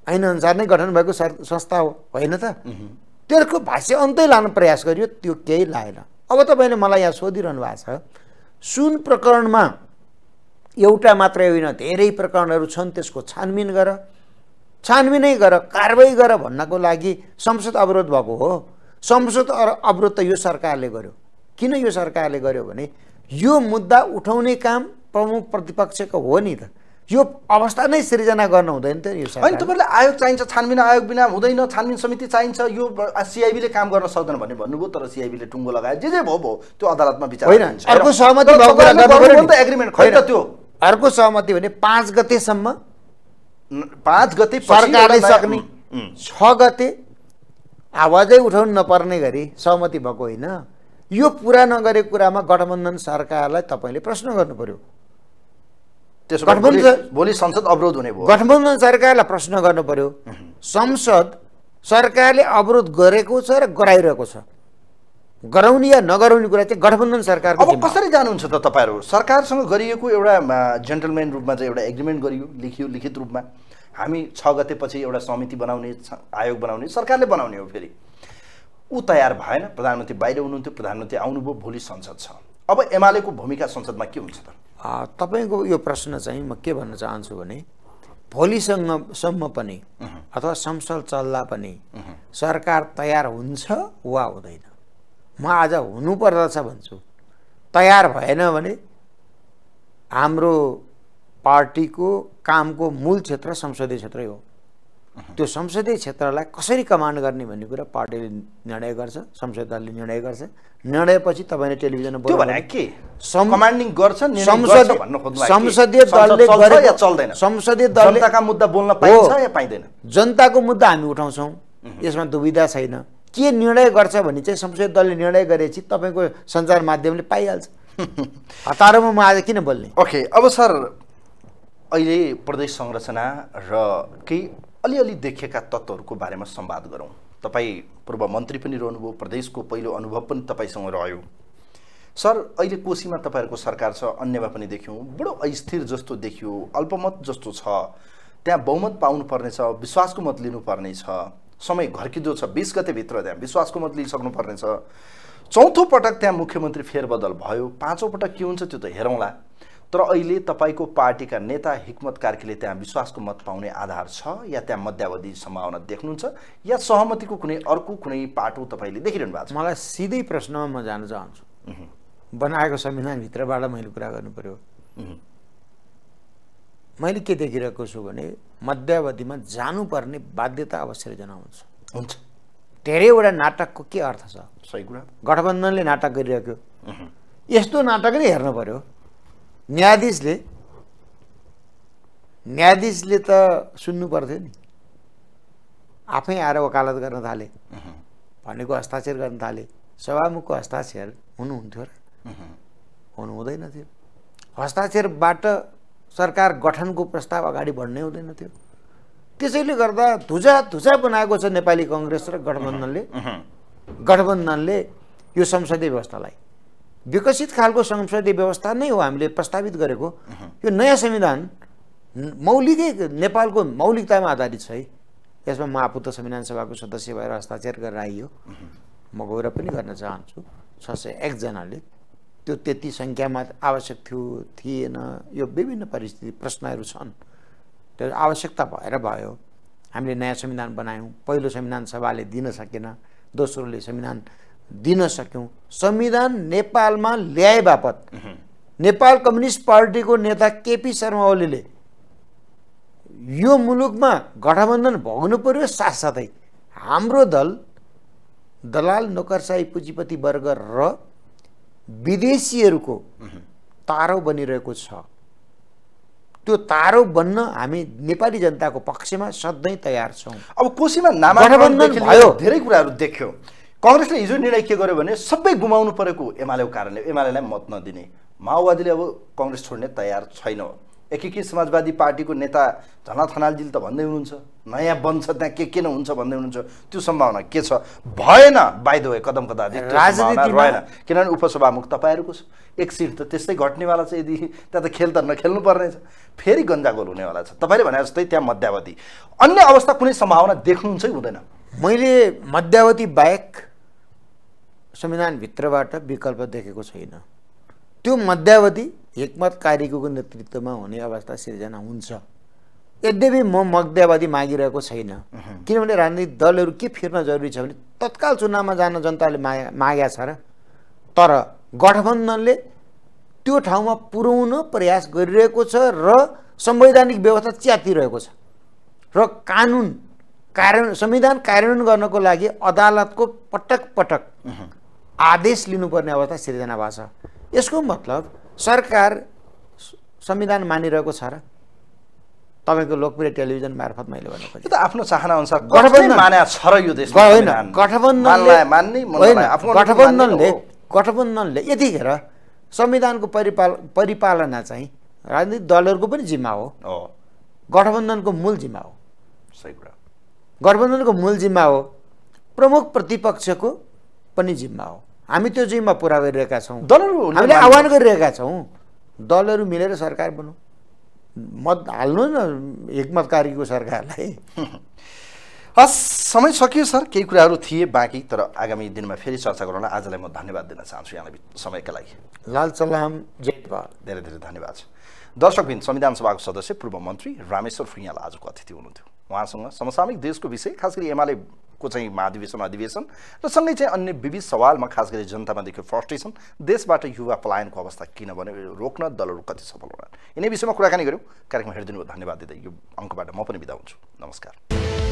ऐन अनुसार नै गठन भएको संस्था हो। होइन त? त्यसको भाष्य अन्तै लाने प्रयास गरियो त्यो केही लाएन। अब तपाईँले मलाई यहाँ सोधिरहनु भएको छ सुन प्रकरणमा एउटा मात्रै होइन धेरै प्रकरणहरू छन् त्यसको छानबिन गर। छानबिनै गर कारवाही गर भन्नको लागि संसद अवरोध भएको हो। संसद अवरोध त यो सरकारले गर्यो। किन यो सरकारले गर्यो भने यो मुद्दा उठाउने काम प्रमुख प्रतिपक्षको हो नि त। यो अवस्था नै सृजना गर्न हुँदैन त यो होइन सरकार तपाईँले आयोग चाहिन्छ छानबिन आयोग बिना हुँदैन छानबिन समिति चाहिन्छ यो सिआइबीले काम गर्न सक्दैन भन्ने भन्नुभयो तर सिआइबीले टुङ्गो लगायो। जे जे भयो भयो त्यो अदालतमा विचार होइन। अर्को सहमति। एग्रिमेन्ट खै त त्यो? अर्को सहमति भने पाँच गतेसम्म पाँच गते नयाँ- सक्ने। छ गते आवाजै उठाउनु नपर्ने गरी सहमति भएको होइन। यो पुरा नगरेको कुरामा गठबन्धन सरकारलाई तपाईँले प्रश्न गर्नु पर्यो भोलि संसद अवरोध हुने भयो। गठबन्धन सरकारलाई प्रश्न गर्नु पर्यो संसद सरकारले अवरोध गरेको छ र गराइरहेको छ। गराउने या नगराउने कुरा चाहिँ गठबन्धन सरकारको अब। कसरी जानुहुन्छ त तपाईँहरू? सरकारसँग गरिएको एउटा जेन्टलम्यान रूपमा चाहिँ एउटा एग्रिमेन्ट गरियो लेखियो लिखित रूपमा। हामी छ गतेपछि एउटा समिति बनाउने आयोग बनाउने सरकारले बनाउने हो फेरि। ऊ तयार भएन प्रधानमन्त्री बाहिर हुनुहुन्थ्यो प्रधानमन्त्री आउनुभयो भोलि संसद छ। अब एमालेको भूमिका संसदमा के हुन्छ त? तपाईँको यो प्रश्न चाहिँ म के भन्न चाहन्छु भने भोलिसँग सम्म पनि अथवा संसद चल्दा पनि सरकार तयार हुन्छ वा हुँदैन? म आज हुनुपर्दछ भन्छु। तयार भएन भने हाम्रो पार्टीको कामको मूल क्षेत्र संसदीय क्षेत्रै हो। त्यो संसदीय क्षेत्रलाई कसरी कमान्ड गर्ने भन्ने कुरा पार्टीले निर्णय गर्छ संसदीय दलले निर्णय गर्छ। निर्णयपछि तपाईँले टेलिभिजनमा संसदीय- दलले मुद्दा बोल्न पाइन्छ। या पाइँदैन? जनताको मुद्दा हामी उठाउँछौँ। यसमा दुविधा छैन। के निर्णय गर्छ भने चाहिँ संसदीय दलले निर्णय गरेपछि तपाईँको सञ्चार माध्यमले पाइहाल्छ। [LAUGHS] हतारोमा म आज किन बोल्ने? ओके अब सर अहिले प्रदेश संरचना र केही अलिअलि देखिएका तत्त्वहरूको बारेमा संवाद गरौँ। तपाईँ पूर्व मन्त्री पनि रहनुभयो प्रदेशको पहिलो अनुभव पनि तपाईँसँग रह्यो। सर अहिले कोसीमा तपाईँहरूको सरकार छ अन्यमा पनि देख्यौँ। बडो अस्थिर जस्तो देखियो अल्पमत जस्तो छ। त्यहाँ बहुमत पाउनुपर्ने छ विश्वासको मत लिनुपर्ने छ समय घर्किँदो छ बिस गतेभित्र त्यहाँ विश्वासको मत लिइसक्नुपर्ने छ चौथो पटक त्यहाँ मुख्यमन्त्री फेरबदल भयो। पाँचौँ पटक के हुन्छ त्यो त हेरौँला। तर अहिले तपाईँको पार्टीका नेता हिक्मत कार्कीले त्यहाँ विश्वासको मत पाउने आधार छ या त्यहाँ मध्यावधि सम्भावना देख्नुहुन्छ या सहमतिको कुनै अर्को कुनै पाटो तपाईँले देखिरहनु भएको छ? मलाई सिधै प्रश्नमा म जान चाहन्छु। बनाएको संविधानभित्रबाट मैले कुरा गर्नु पर्यो। मैले के देखिरहेको छु भने मध्यावधिमा जानुपर्ने बाध्यता अब सृजना हुन्छ। धेरैवटा नाटकको के अर्थ छ? सही कुरा। गठबन्धनले नाटक गरिरहेको यस्तो नाटक नै हेर्नु पर्यो। न्यायाधीशले न्यायाधीशले त सुन्नु पर्थ्यो नि। आफै आएर वकालत गर्न थाले। भनेको हस्ताक्षर गर्न थाले। सभामुखको हस्ताक्षर हुनुहुन्थ्यो र हुनु हुँदैन थियो। हस्ताक्षरबाट सरकार गठनको प्रस्ताव अगाडि बढ्नै हुँदैन थियो। त्यसैले गर्दा धुजा धुजा बनाएको छ नेपाली कङ्ग्रेस र गठबन्धनले। गठबन्धनले यो संसदीय व्यवस्थालाई। विकसित खालको संसदीय व्यवस्था नै हो हामीले प्रस्तावित गरेको। यो नयाँ संविधान मौलिकै नेपालको मौलिकतामा आधारित छ है। यसमा म आफू त संविधान सभाको सदस्य भएर हस्ताक्षर गरेर आइयो। म गएर पनि गर्न चाहन्छु। छ सय एकजनाले त्यो त्यति सङ्ख्यामा आवश्यक थियो थिएन। यो विभिन्न परिस्थिति प्रश्नहरू छन्। त्यो आवश्यकता भएर भयो। हामीले नयाँ संविधान बनायौँ पहिलो संविधान सभाले दिन सकेन दोस्रोले संविधान दिन सक्यौँ। संविधान नेपालमा ल्याए बापत नेपाल कम्युनिस्ट पार्टीको नेता केपी शर्मा ओलीले यो मुलुकमा गठबन्धन भोग्नु पर्यो साथसाथै हाम्रो दल दलाल नोकरसाही पुँजीपति वर्ग र विदेशीहरूको तारो बनिरहेको छ। त्यो तारो बन्न हामी नेपाली जनताको पक्षमा सधैँ तयार छौँ। अब कोसीमा गठबन्धन नामाङ्कनदेखि लिएर भयो। धेरै कुराहरू देख्यो। कङ्ग्रेसले हिजो निर्णय के गर्यो भने सबै गुमाउनु परेको एमालेको कारणले एमालेलाई मत नदिने। माओवादीले अब कङ्ग्रेस छोड्ने तयार छैन। एकीकृत समाजवादी पार्टीको नेता झना थनालजीले त भन्दै हुनुहुन्छ नयाँ बन्छ त्यहाँ के के न हुन्छ भन्दै हुनुहुन्छ त्यो सम्भावना के छ? भएन बाइद वे कदम कदा राजनीतिमा- रहेन। किनभने उपसभामुख तपाईँहरूको छ। एक सिट त त्यस्तै घट्नेवाला छ यदि त्यहाँ त खेल त नखेल्नु पर्ने छ फेरि गन्जागोल हुनेवाला छ। तपाईँले भने जस्तै त्यहाँ मध्यावधि। अन्य अवस्था कुनै सम्भावना देख्नुहुन्छ कि हुँदैन? मैले मध्यावधि बाहेक संविधानभित्रबाट विकल्प देखेको छैन। त्यो मध्यावधि हिक्मत कारीको नेतृत्वमा हुने अवस्था सिर्जना हुन्छ। यद्यपि म मध्यावधि मागिरहेको छैन। किनभने राजनीतिक दलहरू के फिर्न जरुरी छ भने तत्काल चुनावमा जान जनताले मागे मागेको छ र तर गठबन्धनले त्यो ठाउँमा पुर्याउन प्रयास गरिरहेको छ र संवैधानिक व्यवस्था च्यातिरहेको छ र कानुन कार्यान्वयन संविधान कार्यान्वयन गर्नको लागि अदालतको पटक पटक आदेश लिनुपर्ने अवस्था सिर्जना भएको छ। यसको मतलब सरकार संविधान मानिरहेको छ र। तपाईँको लोकप्रिय टेलिभिजन मार्फत मैले भन्नु खोजेँ। यो त आफ्नो चाहना अनुसार गठबन्धन- छ र यो देशमा होइन। गठबन्धनले मान्ने गठबन्धनले। गठबन्धनले यतिखेर संविधानको परिपाल परिपालना चाहिँ राजनीतिक दलहरूको पनि जिम्मा हो। हो। गठबन्धनको मूल जिम्मा हो। सही कुरा। गठबन्धनको मूल जिम्मा हो। प्रमुख प्रतिपक्षको पनि जिम्मा हो। हामी त्यो जिम्मा पुरा गरिरहेका छौँ। दलहरू हामीले आह्वान गरिरहेका छौँ। दलहरू मिलेर सरकार बनाऊ। मत हाल्नु न हिक्मतकारीको सरकारलाई। [LAUGHS] हस् समय सकियो सर केही कुराहरू थिए बाँकी तर आगामी दिनमा फेरि चर्चा गरौँला। आजलाई म धन्यवाद दिन चाहन्छु यहाँलाई समयका लागि। लाल सलाम जयपाल धेरै धेरै धन्यवाद। छ दर्शकबिन संविधान सभाको सदस्य पूर्व मन्त्री रामेश्वर फुइयाल आजको अतिथि हुनुहुन्थ्यो। उहाँसँग समसामयिक देशको विषय खास गरी एमालेको चाहिँ महाधिवेशन अधिवेशन र सँगै चाहिँ अन्य विविध सवालमा खास गरी जनतामा देखेको फ्रस्ट्रेसन देशबाट युवा पलायनको अवस्था किन बन्यो यो रोक्न दलहरू कति सफल होला यिनै विषयमा कुराकानी गऱ्यौँ कार्यक्रम हेरिदिनु धन्यवाद दिँदै यो अङ्कबाट म पनि बिदा हुन्छु। नमस्कार।